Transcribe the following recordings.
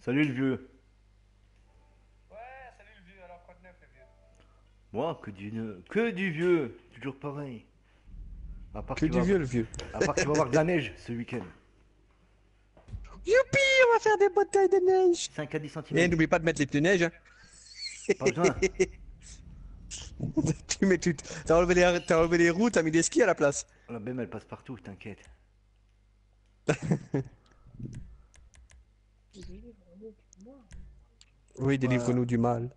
Salut le vieux. Ouais, salut le vieux, alors quoi de neuf le vieux? Moi, que du, que du vieux. Toujours pareil. À part Que qu'il du va- vieux, le vieux. À part qu'il va y avoir de la neige ce week-end. Youpi, on va faire des batailles de neige. 5 à 10 Et cm. n'oublie pas de mettre les pneus neige. Hein. Pas besoin. tu mets tout. T'as enlevé, les... t'as enlevé les roues, t'as mis des skis à la place. La BM elle passe partout, t'inquiète. Oui, délivre-nous du mal.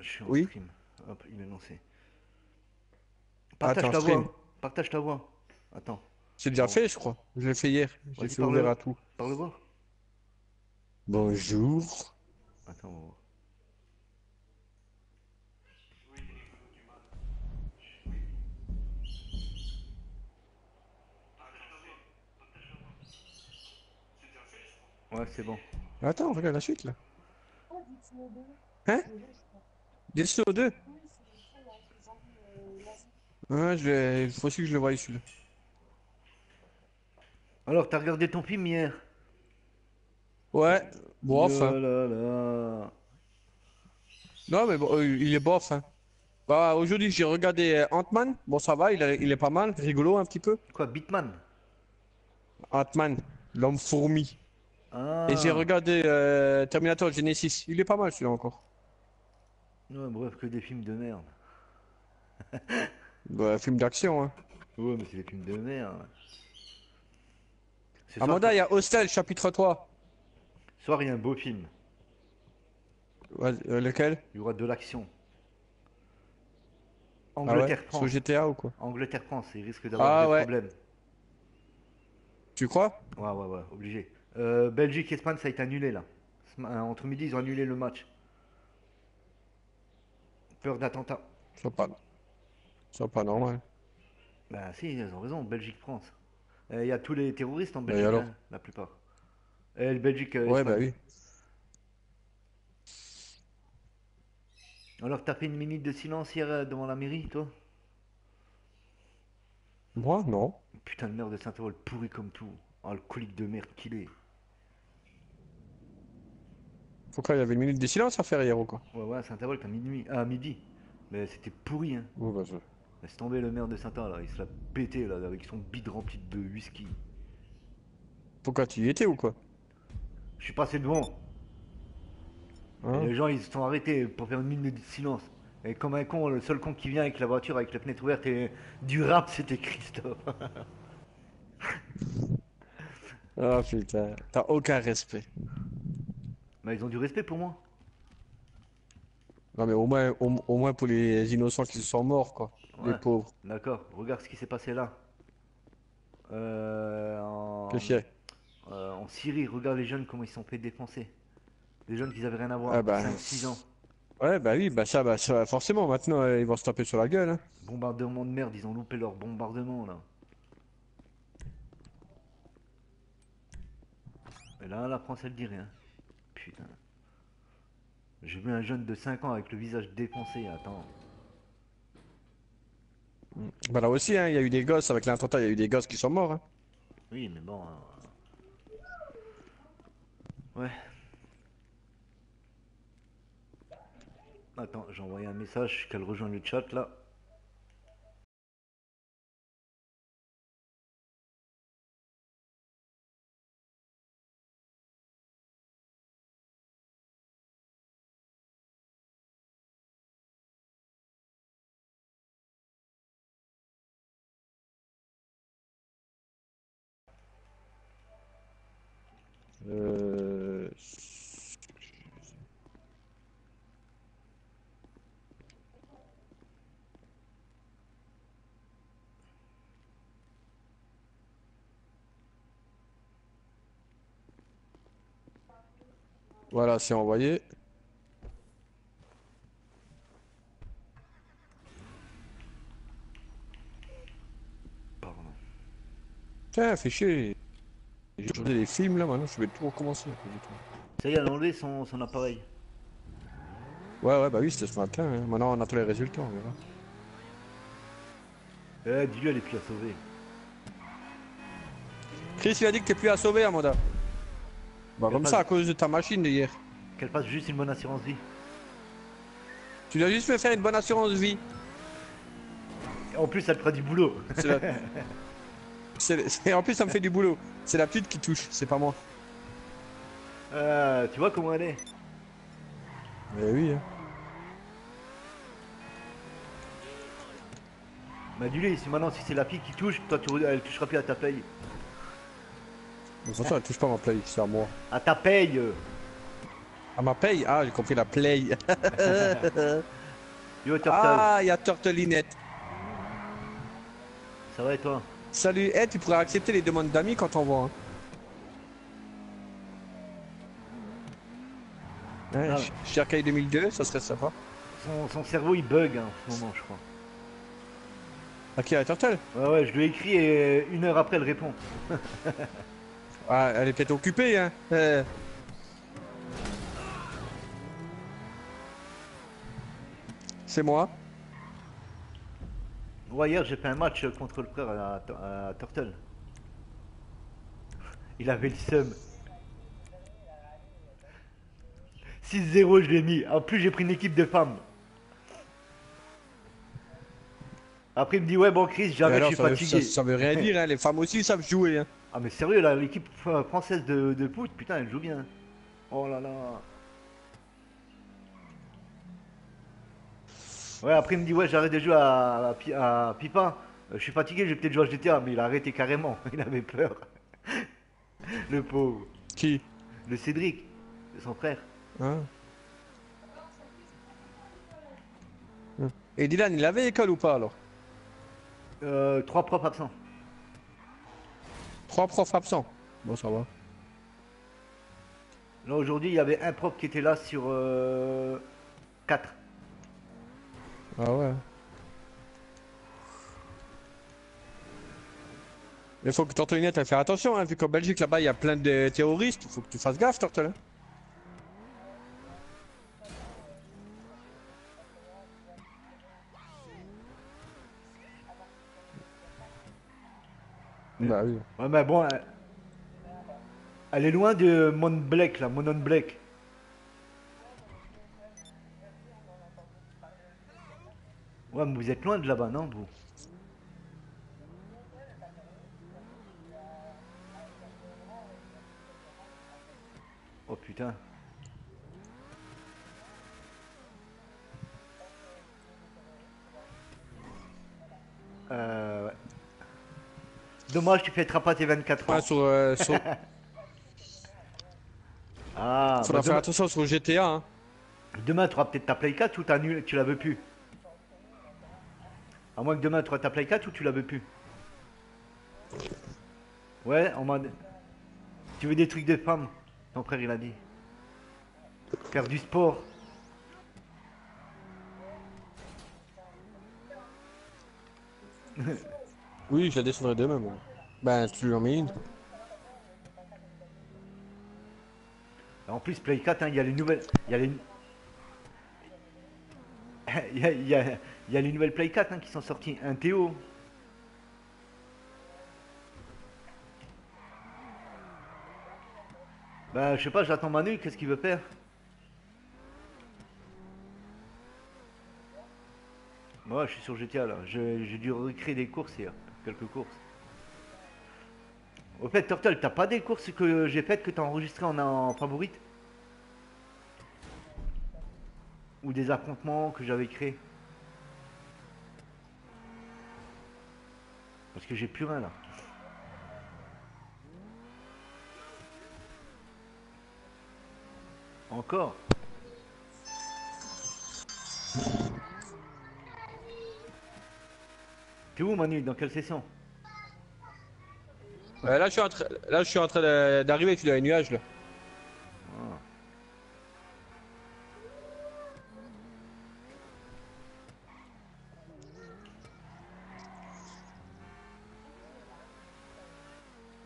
Je suis en Oui. stream. Hop, il est lancé. Partage Attends, ta stream. voix. Partage ta voix. Attends, C'est déjà fait, je crois. Je l'ai fait hier. J'ai fait ouvert à tout. parle voir. Bonjour. Attends, on va voir. Ouais, c'est bon. Attends, regarde la suite là. Hein? Destino 2 Ouais, je vais... il faut aussi que je le voie celui-là. Alors, t'as regardé ton film hier? Ouais, bof. Hein. là là. Non, mais bon, euh, il est bof. Hein. Bah, aujourd'hui, j'ai regardé euh, Ant-Man. Bon, ça va, il, est- il est pas mal, rigolo un petit peu. Quoi, Bitman Ant-Man, l'homme fourmi. Ah. Et j'ai regardé euh, Terminator Genesis. Il est pas mal celui-là encore. Ouais, bref, que des films de merde. Bah, film d'action. Hein. Ouais, mais c'est des films de merde. Amanda, il y a Hostel, chapitre 3. ce soir, il y a un beau film. Ouais, euh, lequel? Il y aura de l'action. Ah ouais Angleterre-France. Sur GTA ou quoi? Angleterre-France, il risque d'avoir Ah des ouais. problèmes. Tu crois? Ouais, ouais, ouais, obligé. Euh, Belgique-Espagne, ça a été annulé là. Entre midi, ils ont annulé le match. Peur d'attentat. C'est pas... Pas normal. Bah si, ils ont raison, Belgique-France. Euh, Il y a tous les terroristes en Belgique, alors hein, la plupart. Et le Belgique. euh, Ouais, Espagne. bah oui. Alors, t'as fait une minute de silence hier euh, devant la mairie, toi? Moi, non. Putain, le maire de Saint-Avold, pourri comme tout. Alcoolique de merde qu'il est. Pourquoi il y avait une minute de silence à faire hier ou quoi? Ouais, ouais, Saint-Avold, à minuit. Ah, à midi. Mais c'était pourri, hein. Oh, bah, je- Laisse tomber le maire de Saint-Avold, là. Il se l'a pété, là, avec son bide rempli de whisky. Pourquoi tu y étais ou quoi? Je suis passé devant. Hein? les gens, ils se sont arrêtés pour faire une minute de silence. Et comme un con, le seul con qui vient avec la voiture, avec la fenêtre ouverte et du rap, c'était Christophe. Ah putain, t'as aucun respect. Mais ils ont du respect pour moi. Non mais au moins, au, au moins pour les innocents qui sont morts quoi. Les pauvres. D'accord, regarde ce qui s'est passé là. Euh, en... Qu'est-ce qu'il y a? Euh, en Syrie, regarde les jeunes comment ils sont fait défoncer. Des jeunes qui avaient rien à voir, Ah bah. 5-6 ans. Ouais bah oui, bah ça, bah ça, forcément maintenant euh, ils vont se taper sur la gueule. Hein. Bombardement de merde, ils ont loupé leur bombardement là. Et là, la France elle dit rien. Putain. J'ai vu un jeune de 5 ans avec le visage défoncé, attends. Bah là aussi, hein, il y a eu des gosses avec l'attentat, il y a eu des gosses qui sont morts. Hein. Oui, mais bon. euh, Ouais. Attends, j'ai envoyé un message qu'elle rejoint le chat là. Voilà, c'est envoyé. Pardon. Tiens, fais chier. J'ai regardé les films là, maintenant je vais tout recommencer. Ça y est, elle a enlevé son, son appareil. Ouais, ouais, bah oui, c'était ce matin. hein. Maintenant on attend les résultats, on verra. Eh, dis-lui, elle est plus à sauver. Chris, il a dit que t'es plus à sauver, Amanda. Bah, comme ça, à cause de ta machine d'hier. Qu'elle fasse juste une bonne assurance vie. Tu dois juste me faire une bonne assurance vie. En plus, elle fera du boulot. La- En plus, ça me fait du boulot. C'est la petite qui touche, c'est pas moi. Euh, tu vois comment elle est Mais oui. Hein. Bah dis-lui, si maintenant si c'est la fille qui touche, toi tu, elle touchera plus à ta paye. Façon, elle touche pas ma play, c'est à moi. À ta paye. À ma paye? Ah, j'ai compris la play. Yo Turtle, ah, il y a Tortelinette. ça va et toi? Salut, eh, tu pourrais accepter les demandes d'amis quand on voit. Hein. Hein, Ah. ch- Cherkai 2002, ça serait sympa. son, son cerveau il bug hein, en ce moment je crois. Qui? À Turtle? Ouais ouais, je lui ai écrit et une heure après elle répond. Ah, elle est peut-être occupée, hein. Euh, C'est moi. Ouais hier j'ai fait un match contre le frère à, à Turtle. Il avait le seum. 6-0 je l'ai mis. En plus j'ai pris une équipe de femmes. Après il me dit ouais bon Chris Mais j'arrête je suis ça, veut, fatigué. ça- ça veut rien dire, hein. les femmes aussi savent jouer. Hein. Ah mais sérieux là, l'équipe française de, de foot, putain elle joue bien. Oh là là. Ouais après il me dit ouais j'arrête de jouer à, à Pipa. Euh, je suis fatigué, je vais peut-être jouer à GTA, mais il a arrêté carrément, il avait peur. Le pauvre. Qui? Le Cédric, son frère. Hein? Et Dylan, il avait école ou pas alors? Euh, trois profs absents. Trois profs absents. Bon, ça va. Là aujourd'hui il y avait un prof qui était là sur euh, quatre. Ah ouais. Mais faut que Tortelinette elle fait attention, hein, vu qu'en Belgique là-bas il y a plein de terroristes, faut que tu fasses gaffe Tortel. Bah oui. Ouais mais bon, elle, elle est loin de Mon Black là, Monon Black. Ouais mais vous êtes loin de là-bas, non vous? Oh putain. Euh. Dommage, tu fêteras pas tes 24 ans. Ouais, sur, euh, sur- Ah, faudra bah, faire demain, attention sur GTA. Hein. demain, tu auras peut-être ta Play 4 ou tu la veux plus. À moins que demain, tu auras ta Play 4 ou tu la veux plus. Ouais, on m'a. Tu veux des trucs de femmes Ton frère, il a dit. Faire du sport. Oui, je la descendrai demain. Moi. Ben, tu en mets une. En plus, Play 4, hein, il y a les nouvelles. Il y a les. Il y y a- les nouvelles Play 4 hein, qui sont sorties. Un Théo. Bah, je sais pas, j'attends Manu, qu'est-ce qu'il veut faire? Moi, je suis sur GTA là. J'ai dû recréer des courses hier. Quelques courses. Au fait, Turtle, t'as pas des courses que j'ai faites que t'as enregistrées en, en favorite Ou des affrontements que j'avais créés? Parce que j'ai plus rien là. Encore? T'es où Manu Dans quelle session Euh, là, je suis en train, là, je suis en train d'arriver sur les nuages là. Ah.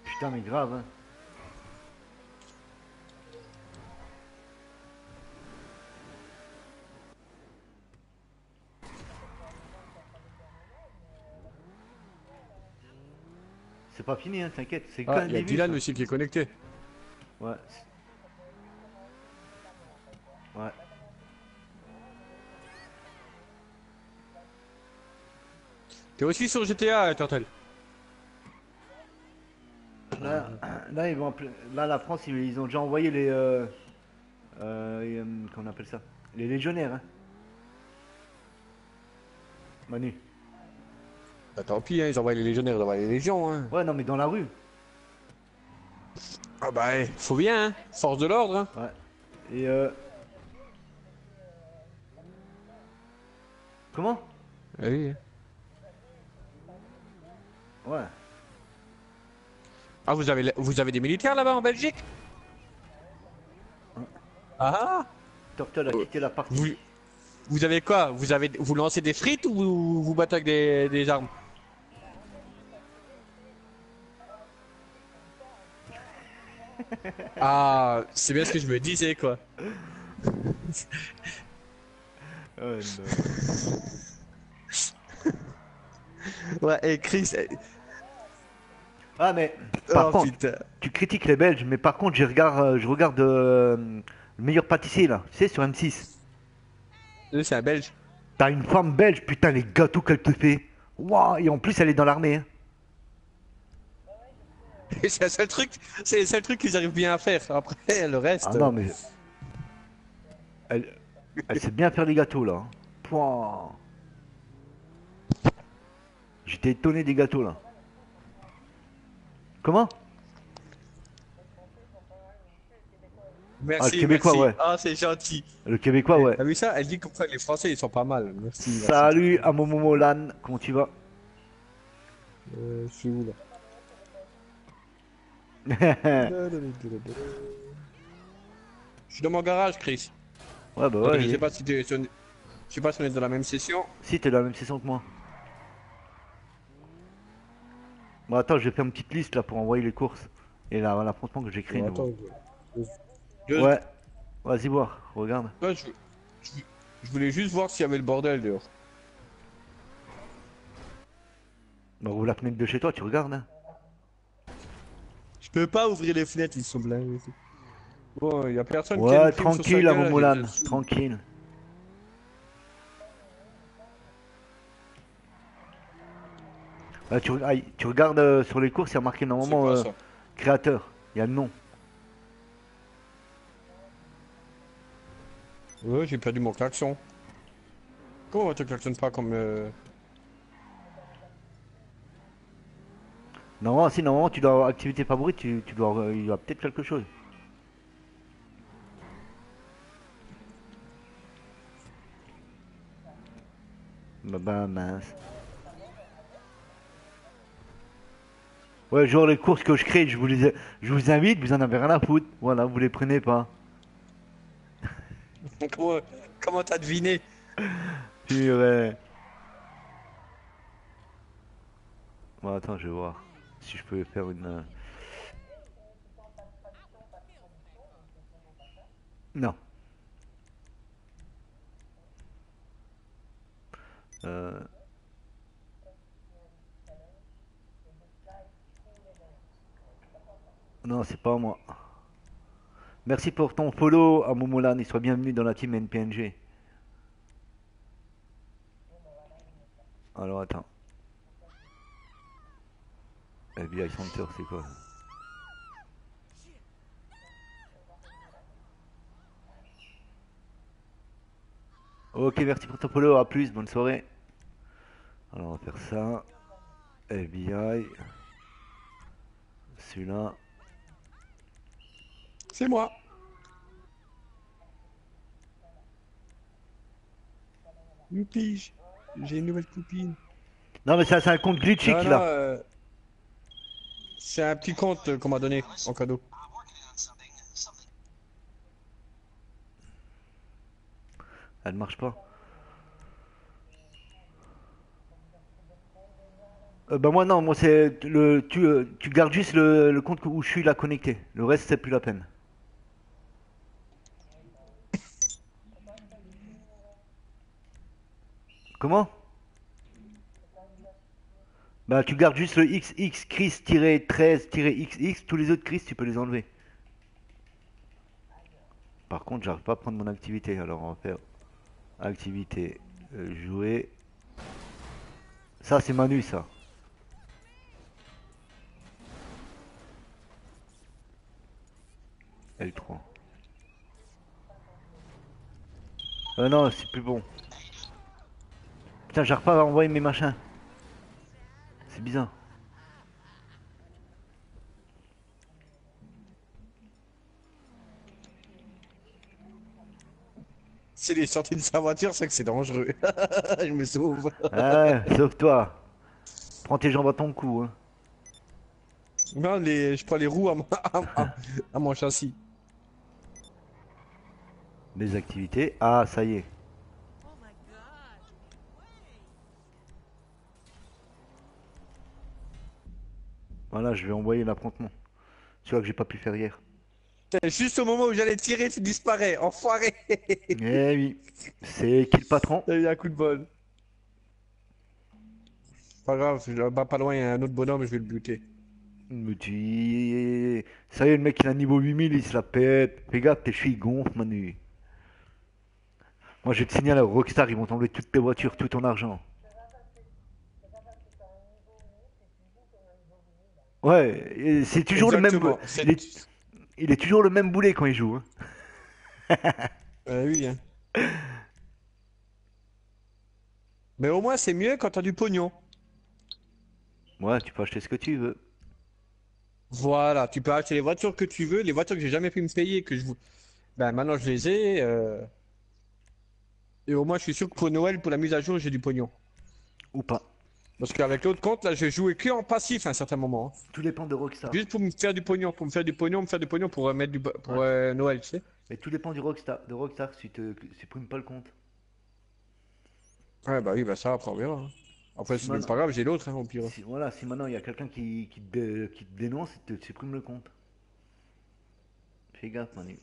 Putain mais grave hein. C'est pas fini hein, t'inquiète, c'est Ah, il y a Dylan ça. aussi qui est connecté. Ouais. Ouais. T'es aussi sur GTA, Turtle. Là, là, ils vont là, la France, ils, ont déjà envoyé les. Euh, euh, euh, comment on appelle ça? Les légionnaires, hein. Manu. Bah, tant pis, hein, ils envoient les légionnaires, ils envoient les légions. Hein. Ouais, non, mais dans la rue. Ah bah, eh, faut bien, hein. Force de l'ordre. Hein. Ouais. Et euh. Comment? Oui. Ouais. Ah, vous avez, vous avez des militaires là-bas en Belgique? Ah Turtle a quitté la partie. vous, vous avez quoi? Vous, avez, vous lancez des frites ou vous, vous battez avec des, des armes? Ah, c'est bien ce que je me disais quoi. Ouais, non. Ouais, et Chris. Ah, mais. Par oh contre, putain. tu critiques les Belges, mais par contre, je regarde, euh, je regarde euh, le meilleur pâtissier là, tu sais, sur M6. Eux, c'est un belge. T'as une femme belge, putain, les gâteaux qu'elle te fait. Waouh, et en plus, elle est dans l'armée. hein. C'est le seul truc, c'est le seul truc qu'ils arrivent bien à faire. Après, le reste. Ah non, mais. Elle, elle sait bien faire les gâteaux là. hein. Pouah. J'étais étonné des gâteaux là. Comment? Merci, Ah, le Québécois, merci. ouais. Ah, c'est gentil. Le Québécois, ouais. T'as vu ça? Elle dit comme quoi les Français ils sont pas mal. Merci. merci. Salut à Momomo Lan, comment tu vas? Euh, je suis où là? Je suis dans mon garage, Chris. Ouais, bah ouais. je sais pas si t'es Je sais pas si on est dans la même session. Si, t'es dans la même session que moi. Bon, attends, je vais faire une petite liste là pour envoyer les courses. Et là, l'affrontement que j'ai créé. Attends, je- je- Ouais. Vas-y voir, regarde. Ouais, je... je- je voulais juste voir s'il y avait le bordel dehors. Bah, ouvre la fenêtre de chez toi, tu regardes. Hein. Je peux pas ouvrir les fenêtres, ils sont blindés. Bon, il y a personne qui a Ouais, tranquille, Molan, j'ai- tranquille. Bah, tu, ah, tu regardes euh, sur les courses, il y a marqué normalement quoi, euh, créateur. Il y a le nom. Ouais, j'ai perdu mon klaxon. Comment tu klaxonnes pas comme... euh, Normalement, si, normalement, tu dois avoir activité favorite, tu, tu dois, euh, il y a peut-être quelque chose. Bah, bah mince. Ouais, genre les courses que je crée, je vous les, je vous invite, vous en avez rien à foutre. Voilà, vous les prenez pas. Comment comment t'as deviné? Purée. Bon, attends, je vais voir si je peux faire une. euh, Non. Euh... Non, c'est pas moi. Merci pour ton follow à Momolan, il soit bienvenu dans la team NPNG. Alors attends. FBI Center, c'est quoi Ok, merci pour ton à plus, bonne soirée. Alors on va faire ça. FBI. Celui-là. C'est moi. Youpi, j'ai une nouvelle copine. Non mais ça c'est un compte non, là. euh, C'est un petit compte qu'on m'a donné en cadeau. Elle marche pas. Euh, bah moi non, moi c'est le tu, euh, tu gardes juste le, le compte où je suis là connecté. Le reste c'est plus la peine. Comment? Bah tu gardes juste le XX Chris-13-XX, tous les autres Chris tu peux les enlever. Par contre, j'arrive pas à prendre mon activité. Alors, on va faire activité, euh, jouer. Ça, c'est Manu, ça. L3. Euh, non, c'est plus bon. Putain, j'arrive pas à envoyer mes machins. C'est bizarre. S'il est sorti de sa voiture, c'est que c'est dangereux. je me sauve. Ouais, sauve-toi. Prends tes jambes à ton cou. Hein. Non, les... je prends les roues à mon, à- à- à mon châssis. Les activités. Ah, ça y est. Voilà, je vais envoyer l'affrontement. Tu vois que j'ai pas pu faire hier. Juste au moment où j'allais tirer, tu disparais. Enfoiré. Eh oui, c'est qui le patron? T'as eu un coup de bol. Pas grave, pas loin, il y a un autre bonhomme, je vais le buter. Me dit... Ça y est, le mec il a niveau 8000, il se la pète. Fais gaffe, tes chevilles gonflent, Manu. Moi, je te signale à Rockstar, ils vont t'enlever toutes tes voitures, tout ton argent. Ouais, c'est toujours le même. Il est, il est toujours le même boulet quand il joue. hein. Euh, oui, hein. Mais au moins, c'est mieux quand t'as du pognon. Ouais, tu peux acheter ce que tu veux. Voilà, tu peux acheter les voitures que tu veux, les voitures que j'ai jamais pu me payer, que je. Ben maintenant je les ai. euh, Et au moins je suis sûr que pour Noël, pour la mise à jour, j'ai du pognon. Ou pas. Parce qu'avec l'autre compte, là, j'ai joué que en passif à un certain moment. hein. Tout dépend de Rockstar. Juste pour me faire du pognon, pour me faire du pognon, me faire du pognon pour euh, mettre du... pour euh, Noël, tu sais. Mais tout dépend du Rockstar. De Rockstar si tu supprimes pas le compte. Ouais, bah oui, bah ça, après on verra. hein. Après, c'est pas grave, j'ai l'autre, hein, au pire. Si, voilà, si maintenant il y a quelqu'un qui, qui, te, dé- qui te dénonce, il te supprime le compte. Fais gaffe, Manu.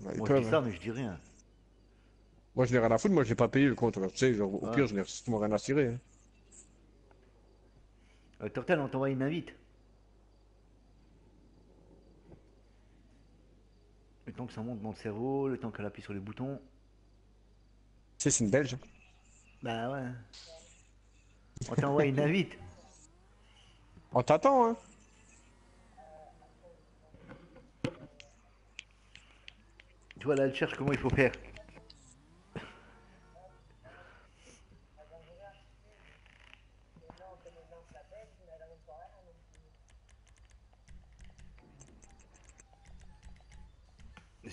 Ils Moi peuvent, je dis ça, mais je dis rien. Moi, je n'ai rien à foutre, moi, j'ai pas payé le compte. Tu sais, genre, au Ouais. pire, je n'ai strictement rien à cirer. hein. Euh, Turtle, on t'envoie une invite. Le temps que ça monte dans le cerveau, le temps qu'elle appuie sur les boutons. Tu sais, c'est une belge. Bah ouais. On t'envoie une invite. On t'attend, hein. Tu vois, là, elle cherche comment il faut faire.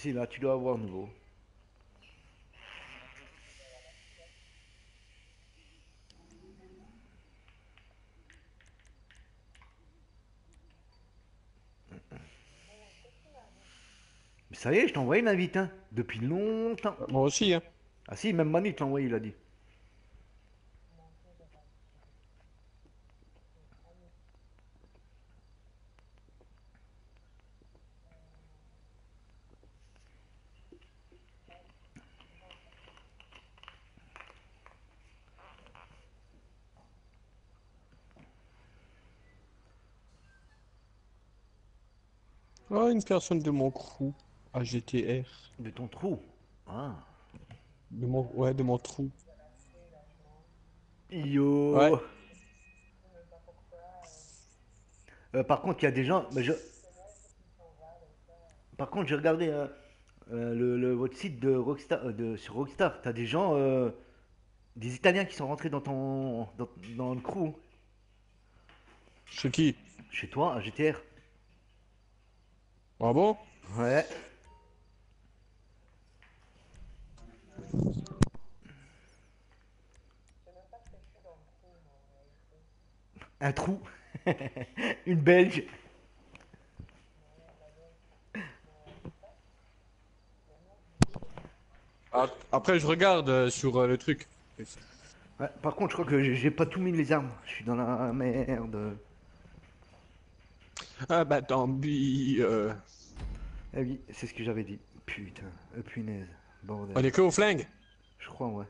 Si, là, tu dois avoir nouveau. Mais ça y est, je t'ai envoyé une invite, hein, depuis longtemps. Moi aussi, hein. Ah si, même Manu te l'a envoyé, il a dit. Une personne de mon crew. AGTR. De ton trou. Ah. De mon... Ouais, de mon trou. Yo. Ouais. Euh, par contre, il y a des gens. mais je... Par contre, j'ai regardé euh, euh, le, le- votre site de Rockstar, euh, de, sur Rockstar. T'as des gens, des Italiens qui sont rentrés dans ton, dans, dans le crew, C'est qui? chez toi, à GTR. Ah bon? Ouais. Un trou. Une belge. Ah, Après, je regarde euh, sur euh, le truc. Ouais, par contre, je crois que j'ai pas tout mis les armes. Je suis dans la merde. Ah bah tant pis. euh. Eh oui, c'est ce que j'avais dit. Putain, euh, punaise. Bordel. On est que au flingue. Je crois, ouais.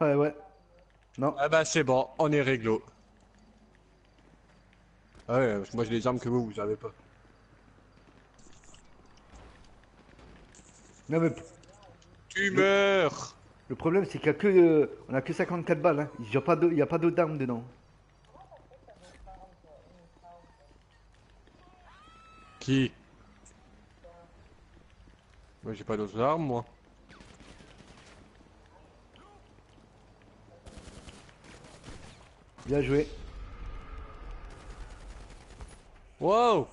Ouais, ouais. Non. Ah bah c'est bon, on est réglo. Ah ouais, parce que moi j'ai des armes que vous, vous avez pas. Non, mais Tu meurs le problème, c'est qu'il y a que. euh, on a que 54 balles, hein. Il n'y a pas d'au- il y a pas d'autres d'armes dedans. Qui? Moi j'ai pas d'autres armes, moi. Bien joué. Wow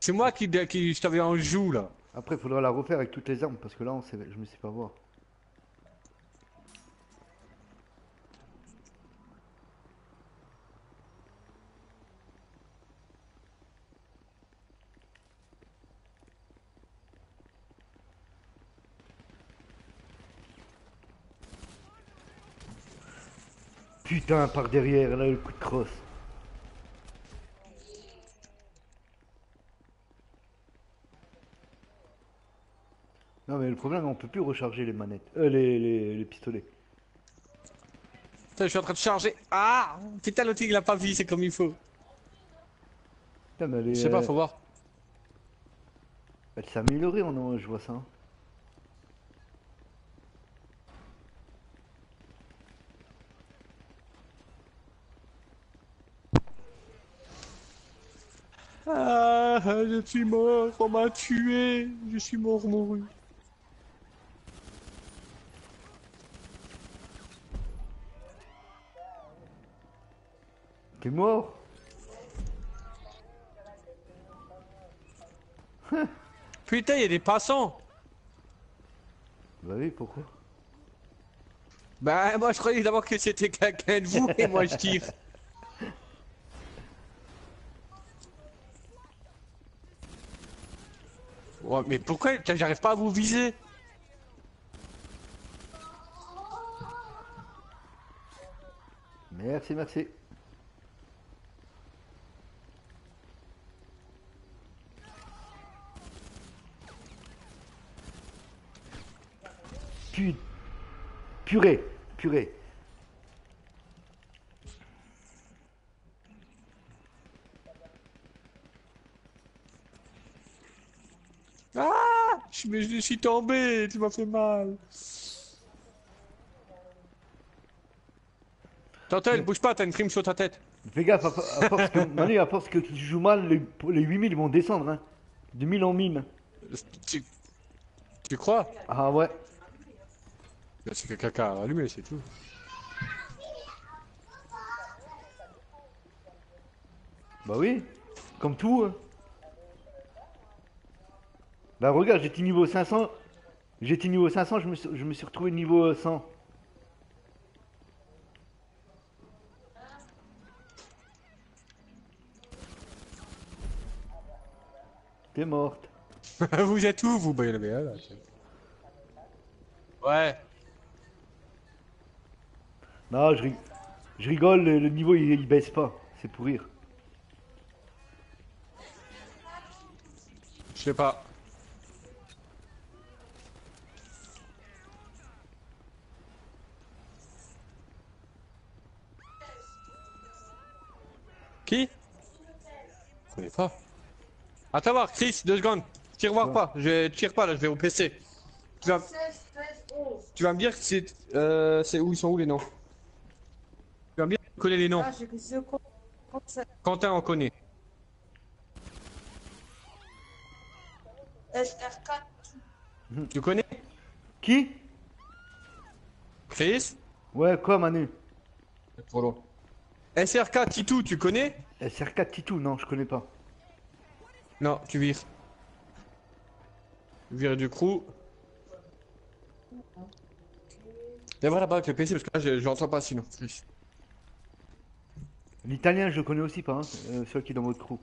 C'est moi qui, qui je t'avais en joue là. Après, il faudra la refaire avec toutes les armes parce que là, on sait, je me sais pas voir. Putain, par derrière, là, le coup de crosse. Non, mais le problème, on peut plus recharger les manettes. Euh, les, les, les pistolets. Putain, je suis en train de charger. Ah Putain, l'autre il a pas vu, c'est comme il faut. Putain, mais elle est, Je sais pas, euh, faut voir. Elle s'est améliorée, on en- je vois ça. hein. Ah, je suis mort, on m'a tué, je suis mort mouru. T'es mort? Putain, il y a des passants. Bah oui, pourquoi? Bah, moi je croyais d'abord que c'était quelqu'un de vous et moi je tire. Mais pourquoi j'arrive pas à vous viser Merci, merci. Pu... Purée, purée. Ah je, me- je suis tombé, tu m'as fait mal. Tantel, bouge pas, t'as une prime sur ta tête. Fais gaffe, à, à force que, Manu, à force que tu joues mal, les, les 8000 vont descendre. Hein. De 1000 en 1000. Tu, tu crois? Ah ouais. C'est que quelqu'un a allumé, c'est tout. Bah oui. Comme tout. hein. Bah regarde, j'étais niveau 500. J'étais niveau 500, je me, suis- je me suis retrouvé niveau euh, 100. T'es morte. vous êtes où, vous Bah, un, là. Ouais. Non, je, rig- je rigole, le, le niveau il, il baisse pas. C'est pour rire. Je sais pas. Qui Je connais pas. Attends voir, Chris, deux secondes. Tire voir pas, je tire pas là, je vais au PC. Tu vas, 16, 13, 11. tu vas me dire que c'est euh, c'est où ils sont où les noms Tu vas me dire que tu connais les noms. Ah. Quentin en connaît. SR4. Tu connais Qui? Chris? Ouais, quoi Manu? Trop long. SRK Titou, tu connais? SR4 Titou, non, je connais pas. Non, tu vires. Vire du crew. Viens voir là-bas avec le PC parce que là je, je l'entends pas sinon. L'italien, je le connais aussi pas, hein, euh, celui qui est dans votre crew.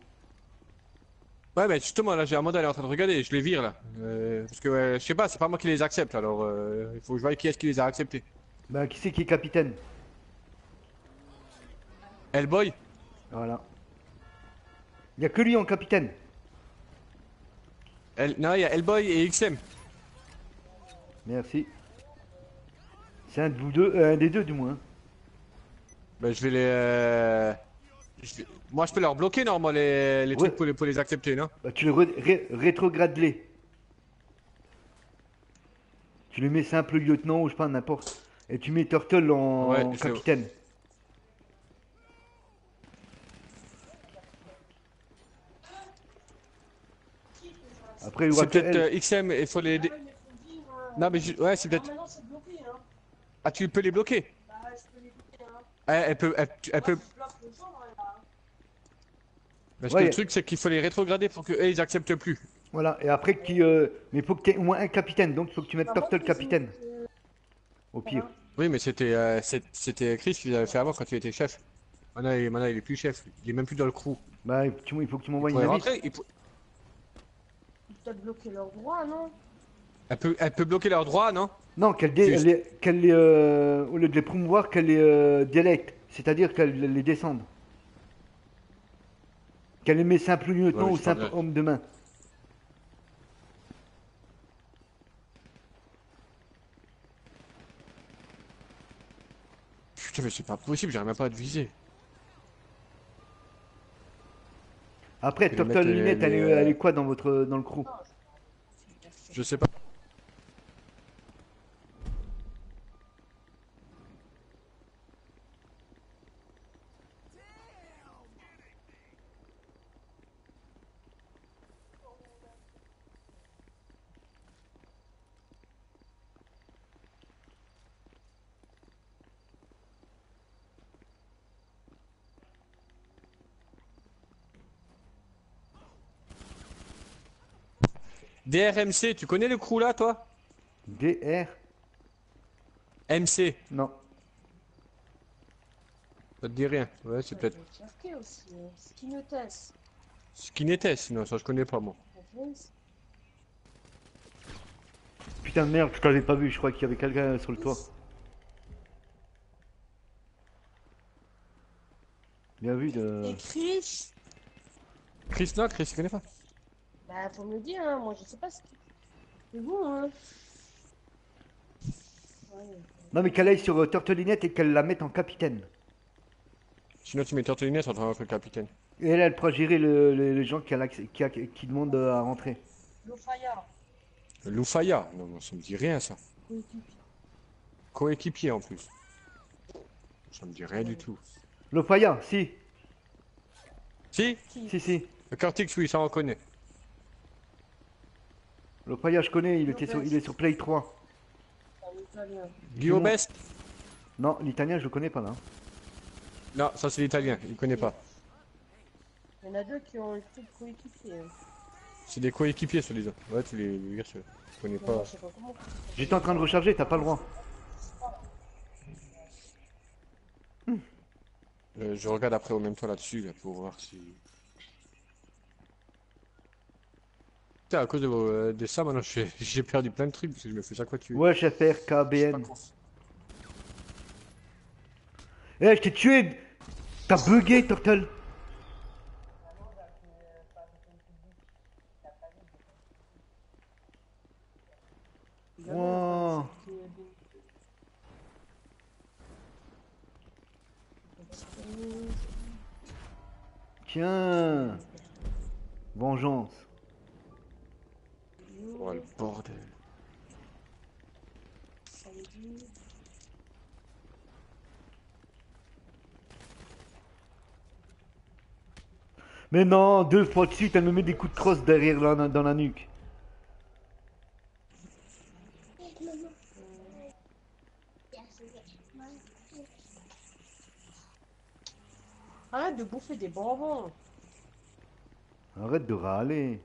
Ouais, mais justement là j'ai Amanda elle est en train de regarder, je les vire là. Euh, parce que je sais pas, c'est pas moi qui les accepte alors euh, il faut que je vois qui est-ce qui les a acceptés. Bah, qui c'est qui est capitaine? Hellboy Voilà. Il y a que lui en capitaine. El... Non, il y a Hellboy et XM. Merci. C'est un de vous deux, euh, un des deux du moins. Bah je vais les. euh, Je vais- Moi, je peux leur bloquer, normalement, les, les Ouais. trucs pour les, pour les accepter, non? Bah, tu les ré- rétrogrades-les. Tu les mets simple lieutenant ou je sais pas, n'importe. Et tu mets Turtle en, Ouais, en je- capitaine. Après, il y aura C'est peut-être euh, XM, il faut les. dé- Non, mais je- ouais, c'est peut-être. C'est bloqué, hein. Ah, tu peux les bloquer Bah, je peux les bloquer, hein. elle, elle peut. Elle, elle. Parce Ouais, que le truc, c'est qu'il faut les rétrograder pour que eux, ils acceptent plus. Voilà, et après, qui, euh, mais il faut que tu aies au moins un capitaine, donc il faut que tu mettes Par Turtle capitaine, euh, au pire. Oui, mais c'était euh, c'était Chris qui l'avait fait avant quand il était chef. Maintenant, il, maintenant, il est plus chef. Il est même plus dans le crew. Bah, tu- il faut que tu m'envoies une invite. rentrer. il peuvent bloquer leurs droits, non Elle, peut, elle peut bloquer leurs droits, non Non, qu'elle dé- Juste. les- qu'elle les, euh, au lieu de les promouvoir, qu'elle les euh, délecte, c'est-à-dire qu'elle les descende. Qu'elle les met simple lieutenant Ouais, ou je simple de- homme de main. Putain, mais c'est pas possible, j'arrive même pas à te viser. Après, Turtle les- Linette, elle, est, elle est quoi dans votre dans le crew? Je sais pas. DRMC, tu connais le crew là, toi? DR MC, Non. ça te dit rien. Ouais, c'est peut-être Chercher aussi. hein. Skinetes, non, ça je connais pas moi. Putain de merde, je t'avais pas vu, je crois qu'il y avait quelqu'un sur le toit. Bien vu de... Et Chris? Chris, non, Chris, tu connais pas? Bah, faut me le dire, hein. Moi, je sais pas ce que. C'est bon, hein. Ouais. Non mais qu'elle aille sur euh, et qu'elle la mette en capitaine. Sinon, tu mets Tortelinette en tant que capitaine. Et elle, elle pourra gérer le- le- les gens qui, a l'accès- qui, a- qui demandent euh, à rentrer. Lofaya. Loufaya, non, non, ça me dit rien ça. Coéquipier. Coéquipier en plus. Ça me dit rien du tout. Lofaya, si, Si? Si, si. Le Cortix, oui, ça on connaît. Lofaya, je connais, il, était sur, il est sur Play 3. Un italien. Guillaume Best Non, l'italien, je le connais pas là. Non, ça c'est l'italien, il connaît pas. Il y en a deux qui ont été coéquipiers. hein. C'est des coéquipiers soi-disant. Ouais, tu les, gars, je connais pas. J'étais en train de recharger, t'as pas le droit. Euh, je regarde après au même temps là-dessus là, pour voir si. Putain, à cause de, vos, euh, de ça, maintenant j'ai j'ai perdu plein de trucs parce que je me fais chaque fois tuer. FR, Je sais pas KBN. Eh, je t'ai tué T'as bugué, Turtle Wow. Tiens Vengeance. Oh le bordel. Mais non, deux fois de suite, elle me met des coups de crosse derrière la- dans la nuque. Arrête de bouffer des bonbons. Arrête de râler.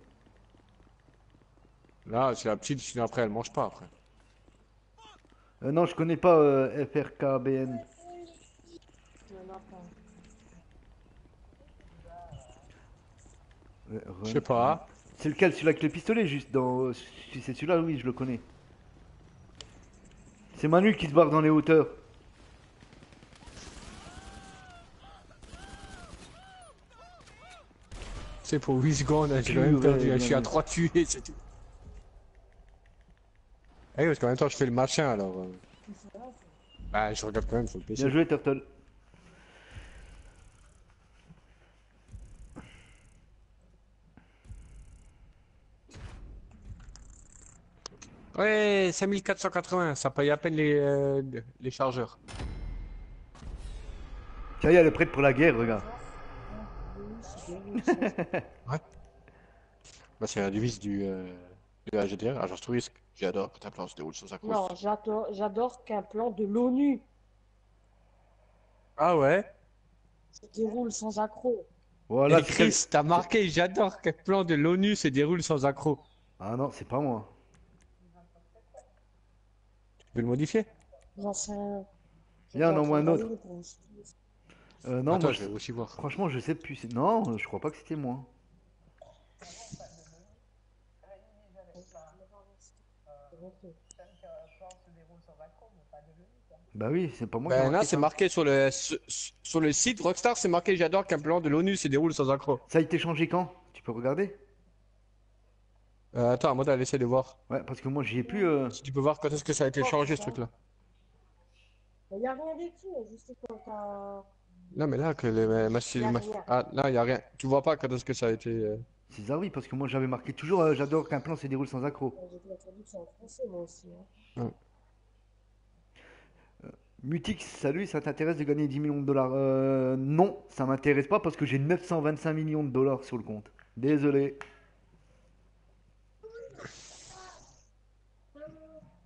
Là, c'est la petite, sinon après elle mange pas après. Euh, non, je connais pas euh, FRKBN. Euh, Je sais pas. C'est lequel Celui-là avec le pistolet, juste dans. euh, Si c'est celui-là, oui, je le connais. C'est Manu qui se barre dans les hauteurs. C'est pour 8 secondes, hein, j'ai quand même Purée, perdu. hein, Je suis à non. 3 tués, c'est tout. Eh parce qu'en même temps je fais le machin alors. Euh. Bah je regarde quand même sur le PC. Bien joué Turtle. Ouais, 5480, ça paye à peine les, euh, les chargeurs. Tiens, il y a le prêtre pour la guerre, regarde. ouais. Bah, c'est la devise du. Euh de la GDR, agence touriste. J'adore un plan se déroule sans accroche. Non, j'adore, j'adore qu'un plan de l'ONU Ah ouais? se déroule sans accroc. Voilà, Et c'est- Chris, t'as marqué, j'adore qu'un plan de l'ONU se déroule sans accroc. Ah non, c'est pas moi. Tu peux le modifier? J'en sais rien. Viens, on J'étais en envoie un autre. Euh, non, Attends, moi, je vais aussi voir. franchement, je sais plus. Non, je crois pas que c'était moi. Bah oui, c'est pas moi qui ai Ben là, marqué c'est ça. marqué sur le, sur, sur le site Rockstar, c'est marqué j'adore qu'un plan de l'ONU se déroule sans accroc. Ça a été changé quand? Tu peux regarder? Euh, attends, moi, d'aller essayer de voir. Ouais, parce que moi, j'y ai plus. euh, Si tu peux voir quand est-ce que ça a été changé ce truc-là. Il n'y a rien d'écrit, juste quand t'as. Non, mais là, que les. Ah, là, il n'y a rien. Tu vois pas quand est-ce que ça a été. Euh, C'est ça, oui, parce que moi, j'avais marqué toujours euh, j'adore qu'un plan se déroule sans accroc. J'ai fait la traduction en français, moi aussi. hein. Mutix, salut, ça t'intéresse de gagner 10 millions de dollars? Euh, non, ça m'intéresse pas parce que j'ai 925 millions de dollars sur le compte. Désolé.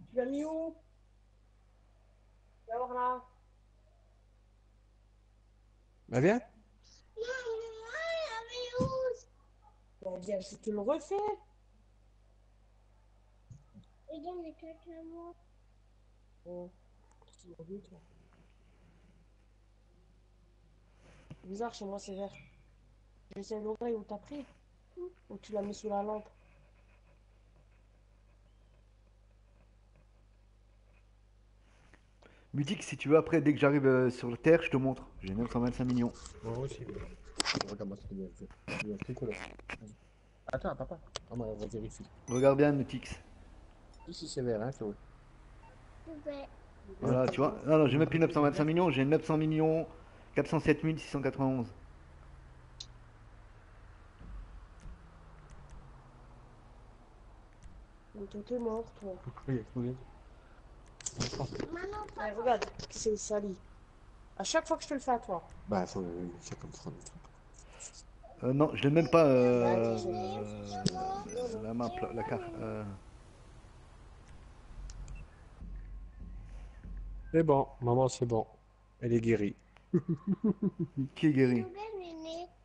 Tu l'as mis où? Voir là. Bah, viens. Je te le refais. Bon. Tu m'as vu, toi. Bizarre, chez moi, c'est vert. J'essaie l'oreille où t'as pris. Ou tu l'as mis sous la lampe. Mutix, si tu veux, après, dès que j'arrive euh, sur la Terre, je te montre. J'ai 925 millions. Moi aussi. Regarde-moi, c'est bien. C'est cool. Attends, papa. Ah, moi, on va vérifier. Regarde bien, Mutix. Ici, c'est vert, hein, Chloé. Voilà, tu vois. Non, non, j'ai même plus 925 millions, j'ai 900 millions 407 691. Donc, toi, t'es mort, toi. Oui, oui. Allez, regarde, c'est sali. À chaque fois que je te le fais à toi. Bah, faut euh, faire comme ça. Euh, non, je l'ai même pas euh, euh, la map, la, la carte. euh. C'est bon, maman, c'est bon. Elle est guérie. Qui est guéri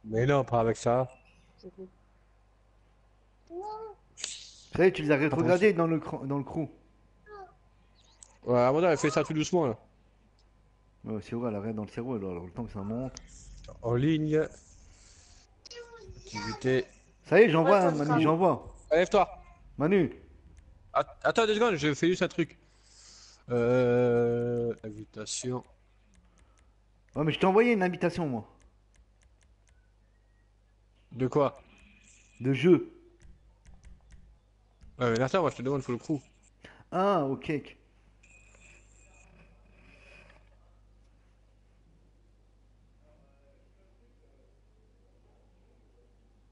Mais non, pas avec ça. Est, tu les as rétrogradés dans le, dans le crew. Ouais, Amanda, elle fait ça tout doucement, là. Ouais, c'est vrai, elle a rien dans le cerveau, alors, alors le temps que ça monte. En ligne. Activité. Ça y est, j'envoie, Ouais, ça hein, Manu, j'envoie. Lève-toi. Manu, Att- Attends deux secondes, je fais juste un truc. Euh. Invitation. ouais, mais je t'ai envoyé une invitation, moi, De quoi? de jeu. Ouais, mais attends, moi je te demande, faut le crew. Ah, ok.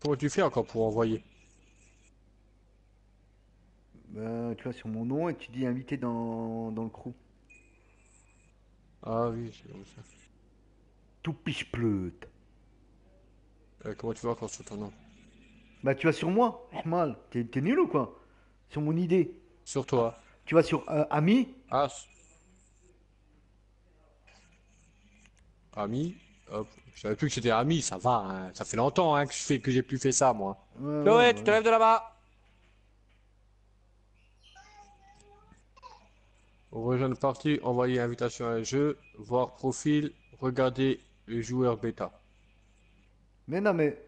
Comment tu fais encore pour envoyer? Bah, tu vas sur mon nom et tu dis invité dans, dans le crew. Ah oui, c'est comme ça. Tout piche pleut. Euh, comment tu vois encore sur ton nom? Bah, tu vas sur moi, mal. T'es t'es nul ou quoi Sur mon idée. Sur toi. Tu vas sur euh, ami. Ah. Ami. Hop. Je savais plus que c'était ami, ça va, hein. Ça fait longtemps hein, que je fais que j'ai plus fait ça, moi. Ouais, Chloé, ouais, tu te ouais. lèves de là-bas. Rejoindre partie, envoyer invitation à un jeu, voir profil, regarder le joueur bêta. Mais non, mais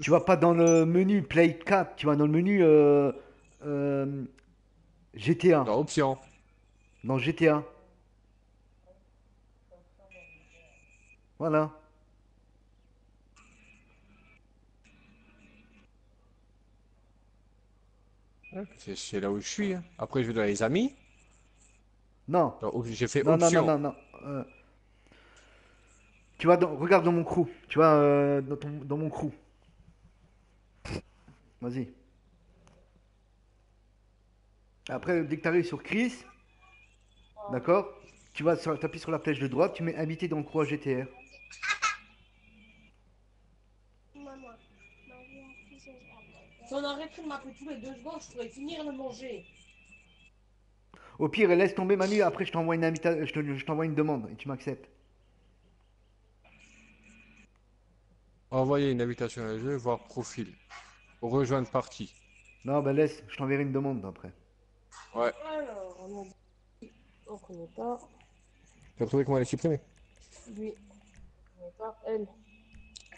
tu vas pas dans le menu Play 4, tu vas dans le menu euh, euh, GTA. Dans option. Dans GTA. Voilà. C'est là où je suis. hein. Après, je vais dans les amis. Non. J'ai fait Non, non, option. non, non, non. Euh, tu vas dans, regarde dans mon crew. Tu vas euh, dans, ton, dans mon crew. Vas-y. Après, dès que tu arrives sur Chris, d'accord Tu vas sur, sur la flèche de droite, tu mets invité dans le croix GTR. Si on arrêterait de m'appeler tous les deux secondes, je pourrais finir de manger. Au pire, laisse tomber Manu, après je t'envoie une invita- je te- je t'envoie une demande et tu m'acceptes. Envoyer une invitation à jeu, voir profil. Rejoindre partie. Non, bah laisse, je t'enverrai une demande après. Alors, on a dit. On connaît pas. Tu as trouvé comment elle est supprimée? Lui. On connaît pas. Elle.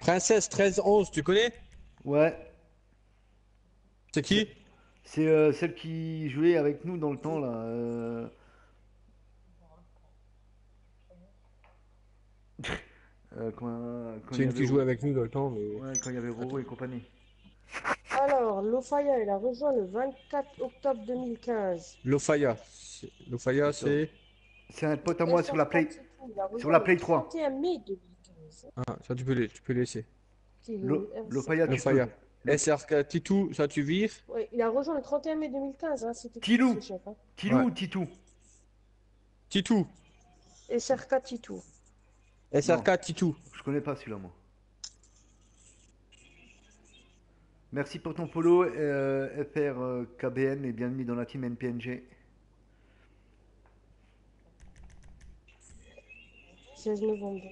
Princesse 1311, tu connais? Ouais, C'est qui? C'est euh, celle qui jouait avec nous dans le temps là. euh. Euh, quand, quand il C'est y une qui jouait avec nous dans le temps, mais. Ouais, quand il y avait Roro et compagnie. Alors, Lofaya, elle a rejoint le 24 octobre 2015. Lofaya. C'est- Lofaya, c'est. C'est un pote à moi sur la Play. Sur la Play 3. 31 mai 2015. Ah, ça tu peux, les- tu peux laisser. Lo-. Lofaya, tu Lofaya. Peux. SRK Titou, ça tu vires. Ouais, il a rejoint le 31 mai 2015. Hein, Tilou. ce chef, hein. Tilou Ouais. ou Titou Titou. SRK Titou. SRK Titou. Je connais pas celui-là moi. Merci pour ton follow, euh, FRKBN et bienvenue dans la team NPNG. 16 novembre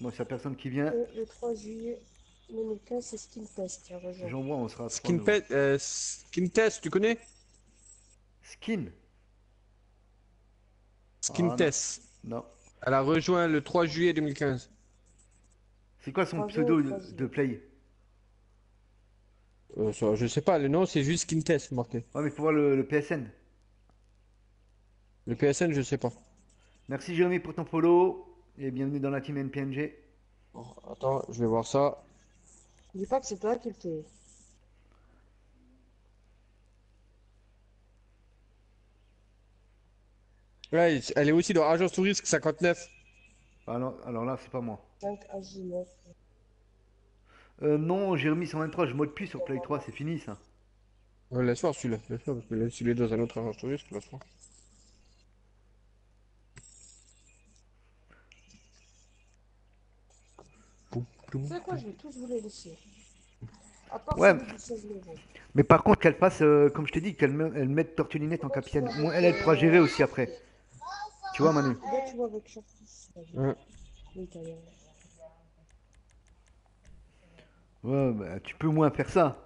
2015. Bon, c'est la personne qui vient. Et le 3 juillet 2015, c'est Skin Test qui a rejoint. J'envoie, on sera Skin, euh, Skin Test, tu connais Skin Skin Ah, non. Test. Non. Elle a rejoint le 3 juillet 2015. C'est quoi son pseudo de play? Euh, ça, je sais pas, le nom c'est juste Skin Test marqué. Ouais, mais faut voir le, le PSN. Le PSN, je sais pas. Merci Jérémy pour ton follow et bienvenue dans la team NPNG. Oh, attends, je vais voir ça. Dis pas que c'est toi qui le fais. Ouais, elle est aussi dans Agence Touriste 59. Alors, alors là, c'est pas moi. 5 AJ9. Euh, non, Jérémy 123, je mode plus sur Play 3, c'est fini ça. Ouais, laisse voir celui-là, laisse voir, parce que là, s'il est dans un autre Agence Touriste, laisse voir. Poum, poum. Tu sais quoi, je vais tous vous les laisser. À part Ouais. celui du 16 novembre. Mais par contre, qu'elle fasse, euh, comme je t'ai dit, qu'elle me- elle mette Tortulinette en capitaine. Elle, elle pourra gérer aussi après. Tu vois, Manu Là, tu vois avec Shortis. Ouais. Bah, tu peux moins faire ça.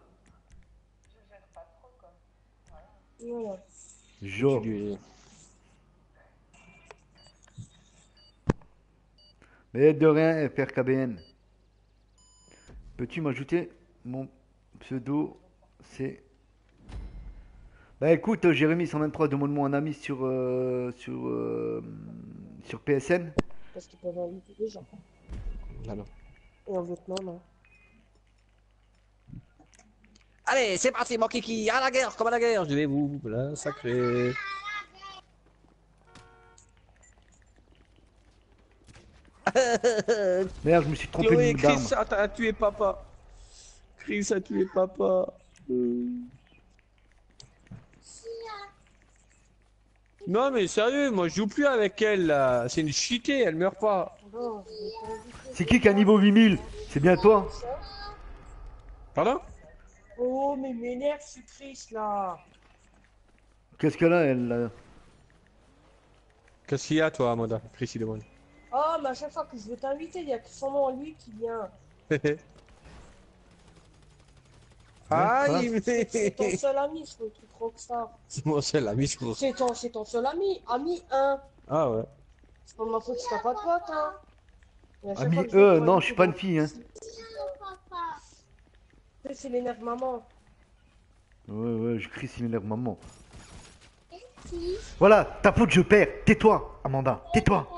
Voilà. Genre. Tu- Mais de rien, FRKBN. Peux-tu m'ajouter mon pseudo C'est. Bah écoute, Jérémy 123, demande-moi un ami sur, euh, sur, euh, sur PSN. Parce qu'ils peuvent inviter des gens. Ah non. Et en Vietnam, hein. Allez, c'est parti, mon kiki, à la guerre, comme à la guerre, je vais vous la sacré. Merde, je me suis trompé Chloé, de d'arme. Chris a, a tué papa. Chris a tué papa. Euh. Non mais sérieux, moi je joue plus avec elle là. C'est une cheatée, elle meurt pas. C'est qui qui a niveau 8000 C'est bien toi Pardon? Oh, mais m'énerve ce Chris là. Qu'est-ce qu'elle a, elle là? Qu'est-ce qu'il y a toi, Amanda? Chris il demande. Oh, mais à chaque fois que je veux t'inviter, il y a que son nom lui qui vient. ah, voilà. il C'est ton seul ami, ce truc rockstar. C'est mon seul ami, je crois. C'est ton, c'est ton seul ami. Ami 1. Ah ouais. C'est pas ma faute si t'as pas de pote, hein. Ami E, non, je suis pas une fille, hein. C'est l'énerve maman. Ouais, ouais, je crie m'énerve maman. Voilà, ta faute, je perds. Tais-toi, Amanda, tais-toi.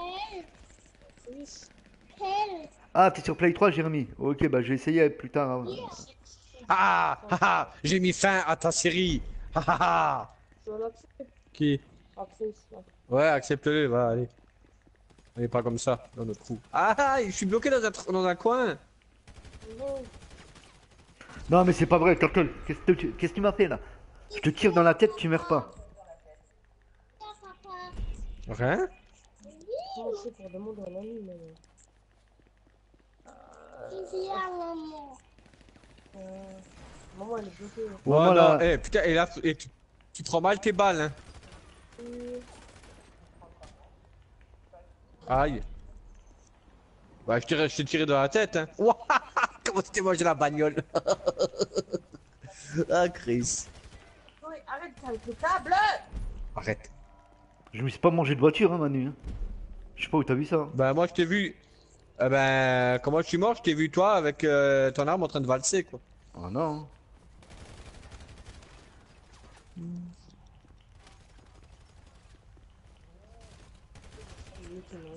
Ah, t'es sur Play 3, Jérémy. Ok, bah je vais essayer plus tard. hein. Ah, ah, ah, j'ai mis fin à ta série. Ah, ah, ah. Qui? Ah. Ouais, accepte-le, va, allez. On est pas comme ça, dans notre trou. Ah, ah, je suis bloqué dans un, tr- dans un coin. Non. Non, mais c'est pas vrai, Turtle. Qu'est-ce que tu qu'est-ce que tu m'as fait là? Je te tire dans la tête, tu meurs pas. Rien Comment c'est pour demander un ami, mais... Euh... Maman, elle est bloquée. Ouais, Maman, non, là- eh, putain, et là, et tu, tu te rends mal tes balles, hein. Aïe. Bah, je t'ai je tiré dans la tête, hein. Ouah, Comment tu t'es mangé la bagnole? Ah, Chris. ouais, arrête avec le câble Arrête. Je me suis pas mangé de voiture, hein, Manu. hein. Je sais pas où t'as vu ça. hein. Bah, moi, je t'ai vu. Eh ben, comment je suis mort, je t'ai vu toi avec euh, ton arme en train de valser, quoi. Oh non.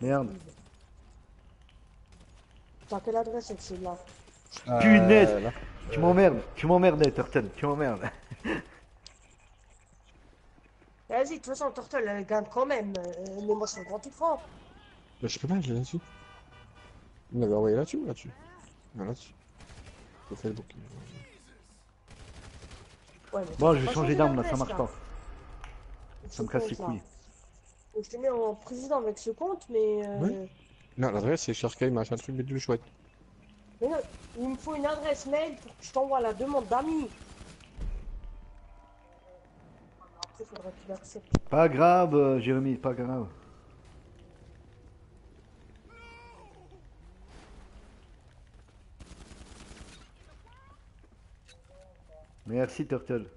Merde. T'as quelle adresse celle-là Punaise. Euh, là. Tu m'emmerdes, tu m'emmerdes, Turtle, tu m'emmerdes. Vas-y, de toute façon, Turtle, elle gagne quand même. Euh, mais moi, je suis un grand écran. Bah, je peux pas, je l'ai là-dessus. Vous l'avez envoyé là-dessus ou là-dessus Non, là-dessus. Sur Facebook. Ouais, mais Bon, je vais changer changé d'arme là, ça marche pas. Ça me casse les couilles. Donc, je te mets en président avec ce compte, mais... Euh... Oui. Non, l'adresse c'est Sharkey, machin truc, mais du chouette. mais non, il me faut une adresse mail pour que je t'envoie la demande d'amis. Après, faudra que tu l'acceptes. Pas grave, euh, Jérémy, pas grave. Merci, Turtle.